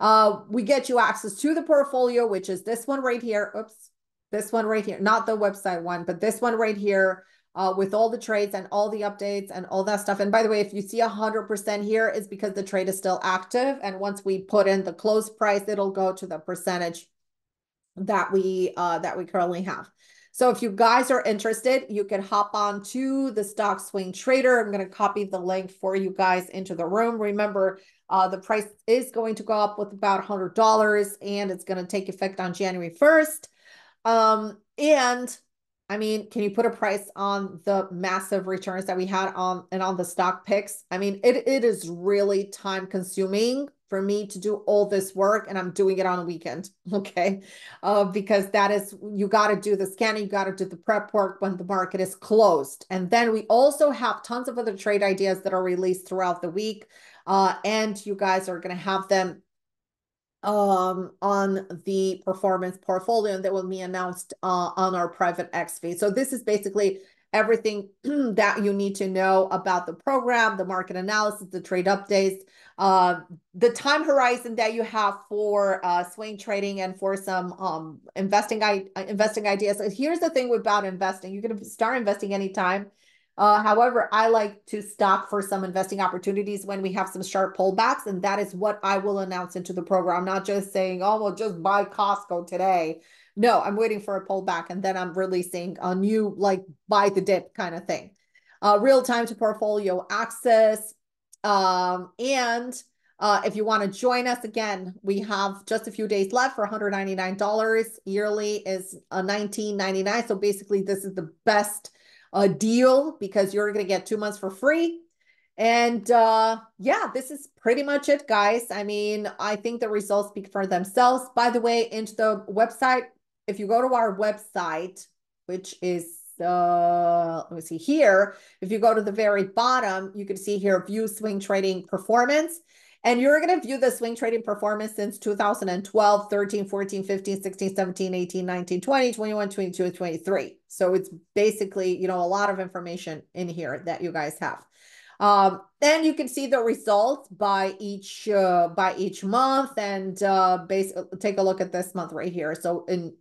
Uh, we get you access to the portfolio, which is this one right here. Oops, this one right here, not the website one, but this one right here uh, with all the trades and all the updates and all that stuff. And by the way, if you see 100% here, is because the trade is still active. And once we put in the close price, it'll go to the percentage that we uh, that we currently have. So if you guys are interested, you can hop on to the stock swing trader. I'm going to copy the link for you guys into the room. Remember, uh, the price is going to go up with about $100 and it's going to take effect on January 1st. Um, and I mean, can you put a price on the massive returns that we had on and on the stock picks? I mean, it, it is really time consuming for me to do all this work and I'm doing it on a weekend. *laughs* Okay. Uh, because that is, you got to do the scanning, you got to do the prep work when the market is closed. And then we also have tons of other trade ideas that are released throughout the week. Uh, and you guys are going to have them um, on the performance portfolio that will be announced uh, on our private X feed. So this is basically everything *clears throat* that you need to know about the program, the market analysis, the trade updates, uh, the time horizon that you have for uh, swing trading and for some um, investing, investing ideas. Here's the thing about investing. You can start investing anytime. Uh, however, I like to stock for some investing opportunities when we have some sharp pullbacks, and that is what I will announce into the program. Not just saying, oh, well, just buy Costco today. No, I'm waiting for a pullback, and then I'm releasing a new, like, buy the dip kind of thing. Uh, real time to portfolio access. Um, and uh, if you want to join us again, we have just a few days left for $199. Yearly is a $19.99. So basically, this is the best a deal because you're going to get two months for free. And uh, yeah, this is pretty much it, guys. I mean, I think the results speak for themselves. By the way, into the website, if you go to our website, which is uh, let me see here. If you go to the very bottom, you can see here view swing trading performance. And you're going to view the swing trading performance since 2012, 13, 14, 15, 16, 17, 18, 19, 20, 21, 22, and 23. So it's basically, you know, a lot of information in here that you guys have. Um, and you can see the results by each uh, by each month and uh, base, take a look at this month right here. So in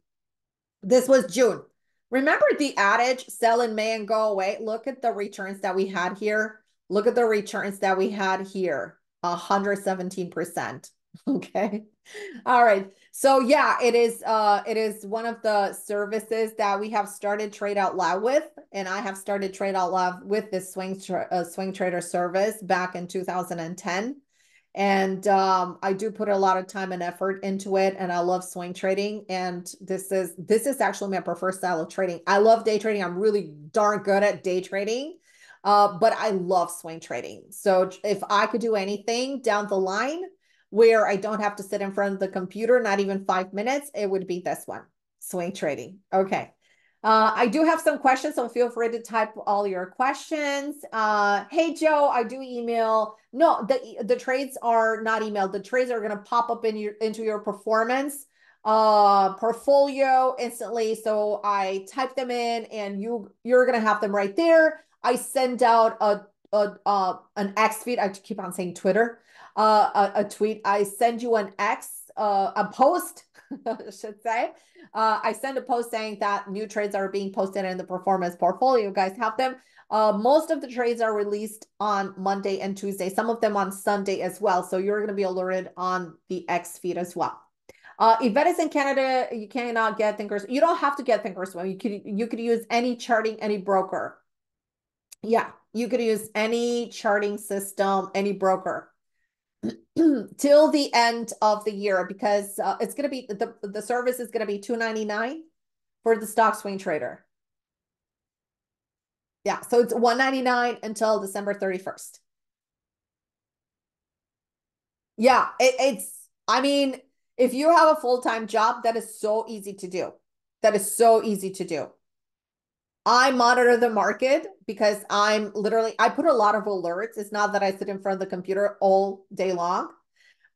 this was June. Remember the adage, sell in May and go away? Look at the returns that we had here. Look at the returns that we had here. 117%. *laughs* Okay. All right. So yeah, it is uh it is one of the services that we have started Trade Out Loud with and I have started Trade Out Loud with this swing tra uh, swing trader service back in 2010. And um I do put a lot of time and effort into it and I love swing trading and this is this is actually my preferred style of trading. I love day trading. I'm really darn good at day trading uh, but I love swing trading. So if I could do anything down the line where I don't have to sit in front of the computer, not even five minutes, it would be this one, swing trading. Okay. Uh, I do have some questions, so feel free to type all your questions. Uh, hey, Joe, I do email. No, the, the trades are not emailed. The trades are going to pop up in your into your performance uh portfolio instantly so i type them in and you you're gonna have them right there I send out a, a uh, an X feed. I keep on saying Twitter. Uh, a, a tweet. I send you an X, uh, a post, *laughs* I should say. Uh, I send a post saying that new trades are being posted in the performance portfolio. You guys have them. Uh, most of the trades are released on Monday and Tuesday, some of them on Sunday as well. So you're going to be alerted on the X feed as well. Uh, if that is in Canada, you cannot get Thinkers. You don't have to get Thinkorswim. You could you could use any charting, any broker. Yeah, you could use any charting system, any broker *clears throat* till the end of the year because uh, it's going to be the the service is going to be 299 for the stock swing trader. Yeah, so it's 199 until December 31st. Yeah, it, it's I mean, if you have a full-time job, that is so easy to do. That is so easy to do. I monitor the market because I'm literally, I put a lot of alerts. It's not that I sit in front of the computer all day long,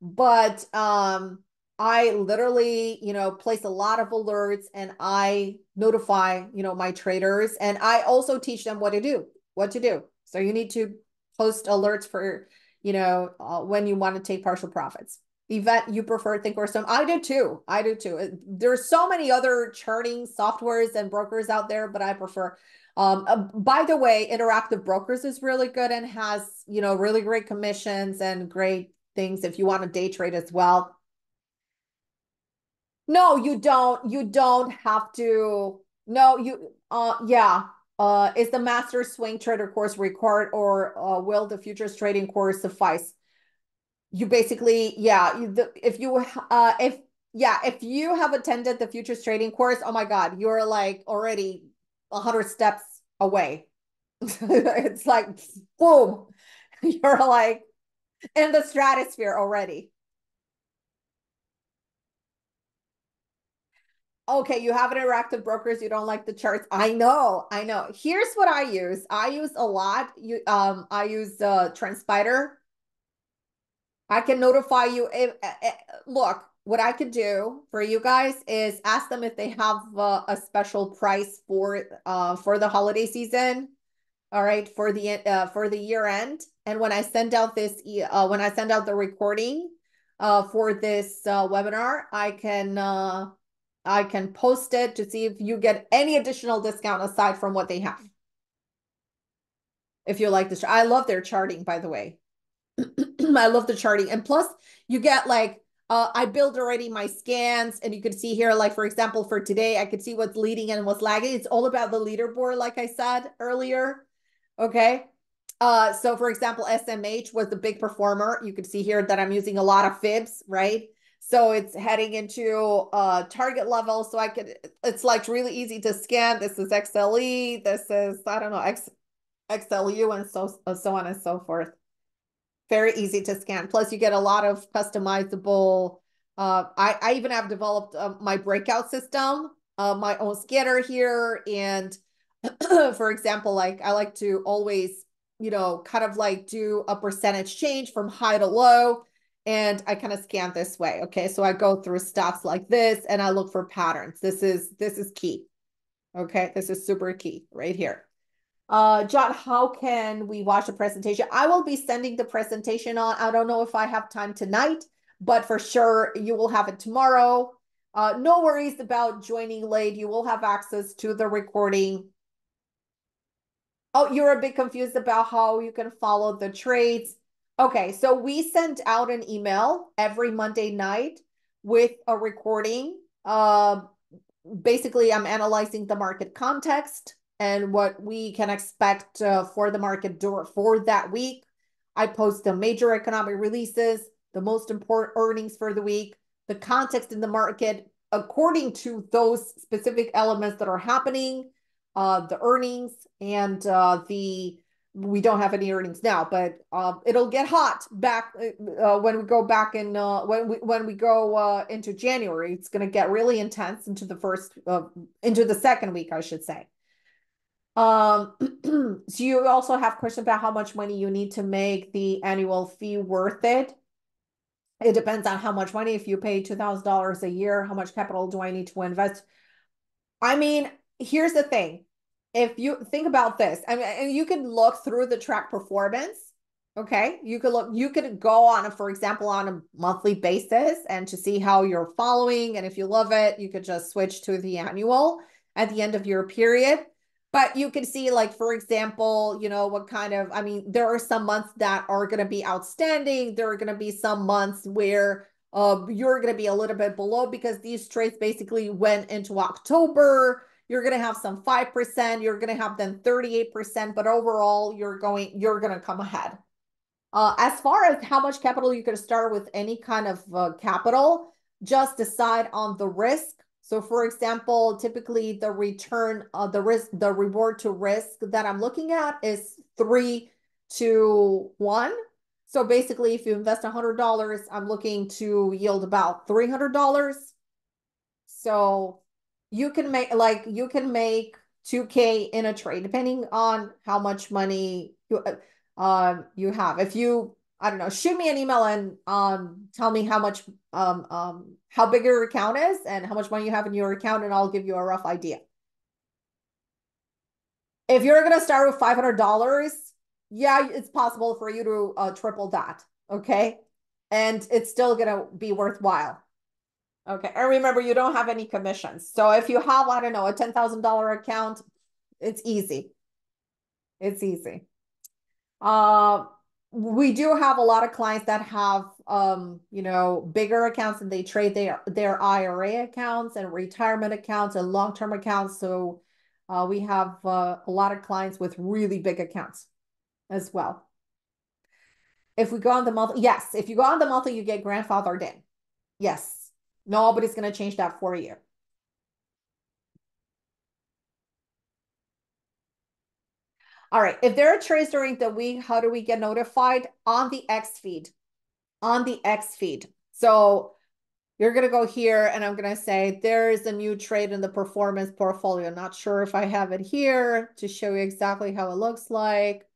but um, I literally, you know, place a lot of alerts and I notify, you know, my traders and I also teach them what to do, what to do. So you need to post alerts for, you know, uh, when you want to take partial profits. Yvette, you prefer Thinkorswim? I do too. I do too. There's so many other charting softwares and brokers out there, but I prefer. Um, uh, by the way, Interactive Brokers is really good and has you know really great commissions and great things if you want to day trade as well. No, you don't. You don't have to. No, you. Uh, yeah. Uh, is the Master Swing Trader course required, or uh, will the futures trading course suffice? You basically yeah you, the, if you uh if yeah if you have attended the futures trading course oh my god you're like already 100 steps away. *laughs* It's like boom *laughs* you're like in the stratosphere already. Okay you have an interactive brokers you don't like the charts. I know i know. Here's what i use. I use a lot you um i use uh TrendSpider I can notify you. If, uh, uh, look, what I could do for you guys is ask them if they have uh, a special price for uh for the holiday season. All right, for the uh for the year end. And when I send out this uh when I send out the recording uh for this uh webinar, I can uh I can post it to see if you get any additional discount aside from what they have. If you like this, I love their charting, by the way. *clears throat* *clears throat* I love the charting. And plus, you get like, uh, I build already my scans, and you can see here, like, for example, for today, I could see what's leading and what's lagging. It's all about the leaderboard, like I said earlier. Okay. Uh, so for example, SMH was the big performer. You can see here that I'm using a lot of fibs, right? So it's heading into uh target level. So I could, it's like really easy to scan. This is XLE. This is, I don't know, X, XLU and so, so on and so forth very easy to scan. Plus, you get a lot of customizable. Uh, I, I even have developed uh, my breakout system, uh, my own scanner here. And *clears throat* for example, like I like to always, you know, kind of like do a percentage change from high to low. And I kind of scan this way. Okay. So I go through stuff like this and I look for patterns. This is, this is key. Okay. This is super key right here. Uh, John, how can we watch the presentation? I will be sending the presentation on. I don't know if I have time tonight, but for sure you will have it tomorrow. Uh, no worries about joining late. You will have access to the recording. Oh, you're a bit confused about how you can follow the trades. Okay, so we sent out an email every Monday night with a recording. Uh, basically, I'm analyzing the market context and what we can expect uh, for the market door for that week. I post the major economic releases, the most important earnings for the week, the context in the market according to those specific elements that are happening, uh, the earnings and uh, the we don't have any earnings now, but uh, it'll get hot back uh, when we go back in uh, when we when we go uh, into January. It's going to get really intense into the first uh, into the second week, I should say. Um, *clears throat* so you also have question about how much money you need to make the annual fee worth it. It depends on how much money. If you pay $2,000 a year, how much capital do I need to invest? I mean, here's the thing. If you think about this, I mean, and you can look through the track performance. Okay. You could look, you could go on, a, for example, on a monthly basis and to see how you're following. And if you love it, you could just switch to the annual at the end of your period but you can see like for example you know what kind of i mean there are some months that are going to be outstanding. There are going to be some months where uh, you're going to be a little bit below because these trades basically went into october. You're going to have some 5% you're going to have then 38% but overall you're going you're going to come ahead. Uh, as far as how much capital you can start with any kind of uh, capital just decide on the risk so for example, typically the return, of the risk, the reward to risk that I'm looking at is three to one. So basically, if you invest $100, I'm looking to yield about $300. So you can make like you can make 2k in a trade depending on how much money you uh, you have. If you I don't know, shoot me an email and um tell me how much um um how big your account is and how much money you have in your account and I'll give you a rough idea. If you're going to start with $500, yeah, it's possible for you to uh, triple that. Okay. And it's still going to be worthwhile. Okay. And remember, you don't have any commissions. So if you have, I don't know, a $10,000 account, it's easy. It's easy. Uh, we do have a lot of clients that have, um, you know, bigger accounts and they trade their, their IRA accounts and retirement accounts and long-term accounts. So uh, we have uh, a lot of clients with really big accounts as well. If we go on the monthly, yes, if you go on the monthly, you get grandfathered in. Yes, nobody's going to change that for you. All right, if there are trades during the week, how do we get notified? On the X feed, on the X feed. So you're going to go here and I'm going to say there is a new trade in the performance portfolio. Not sure if I have it here to show you exactly how it looks like.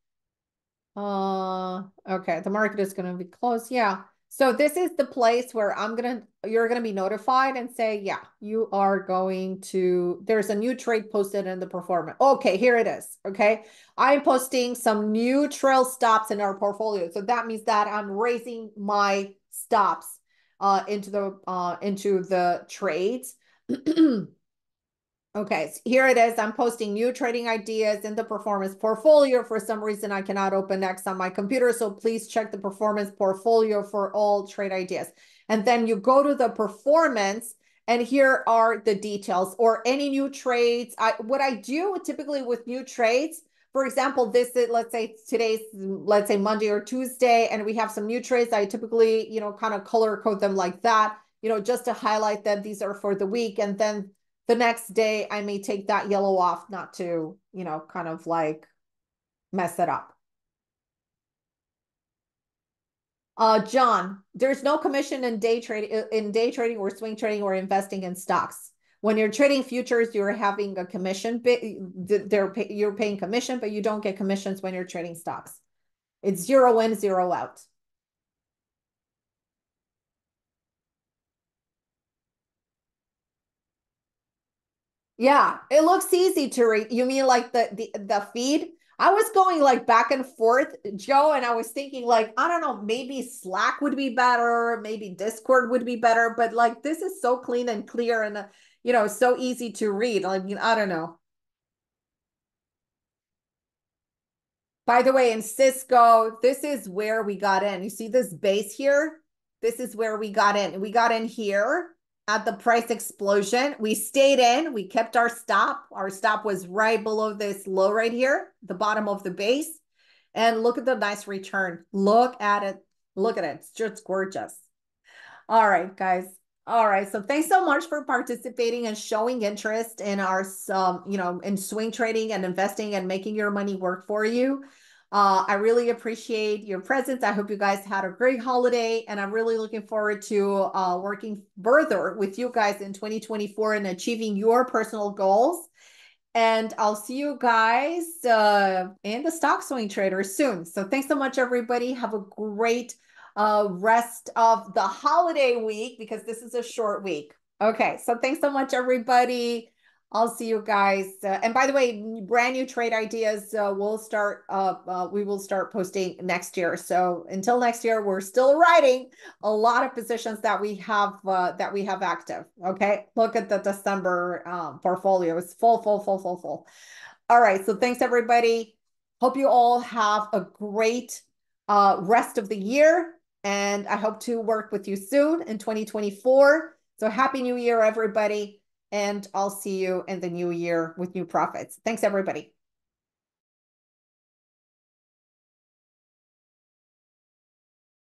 Uh, okay, the market is going to be closed. Yeah. So this is the place where I'm going to, you're going to be notified and say, yeah, you are going to, there's a new trade posted in the performance. Okay, here it is. Okay. I'm posting some new trail stops in our portfolio. So that means that I'm raising my stops uh, into the uh, into the trades. *clears throat* okay, so here it is. I'm posting new trading ideas in the performance portfolio. For some reason, I cannot open X on my computer, so please check the performance portfolio for all trade ideas. And then you go to the performance and here are the details or any new trades. I, what I do typically with new trades for example, this is, let's say today's, let's say Monday or Tuesday, and we have some new trades. I typically, you know, kind of color code them like that, you know, just to highlight that these are for the week. And then the next day I may take that yellow off, not to, you know, kind of like mess it up. Uh, John, there's no commission in day trading, in day trading or swing trading or investing in stocks. When you're trading futures, you're having a commission. They're you're paying commission, but you don't get commissions when you're trading stocks. It's zero in, zero out. Yeah, it looks easy to read. You mean like the the the feed? I was going like back and forth, Joe, and I was thinking like, I don't know, maybe Slack would be better, maybe Discord would be better, but like this is so clean and clear and uh, you know, so easy to read. I mean, I don't know. By the way, in Cisco, this is where we got in. You see this base here? This is where we got in. We got in here at the price explosion. We stayed in. We kept our stop. Our stop was right below this low right here, the bottom of the base. And look at the nice return. Look at it. Look at it. It's just gorgeous. All right, guys. All right. So thanks so much for participating and showing interest in our, um, you know, in swing trading and investing and making your money work for you. Uh, I really appreciate your presence. I hope you guys had a great holiday, and I'm really looking forward to uh, working further with you guys in 2024 and achieving your personal goals. And I'll see you guys uh, in the stock swing trader soon. So thanks so much, everybody. Have a great uh, rest of the holiday week because this is a short week. Okay, so thanks so much, everybody. I'll see you guys. Uh, and by the way, brand new trade ideas uh, we'll start. Uh, uh, we will start posting next year. So until next year, we're still writing a lot of positions that we have uh, that we have active. Okay, look at the December um, portfolio. It's full, full, full, full, full. All right. So thanks everybody. Hope you all have a great uh, rest of the year. And I hope to work with you soon in 2024. So happy new year, everybody. And I'll see you in the new year with new profits. Thanks, everybody.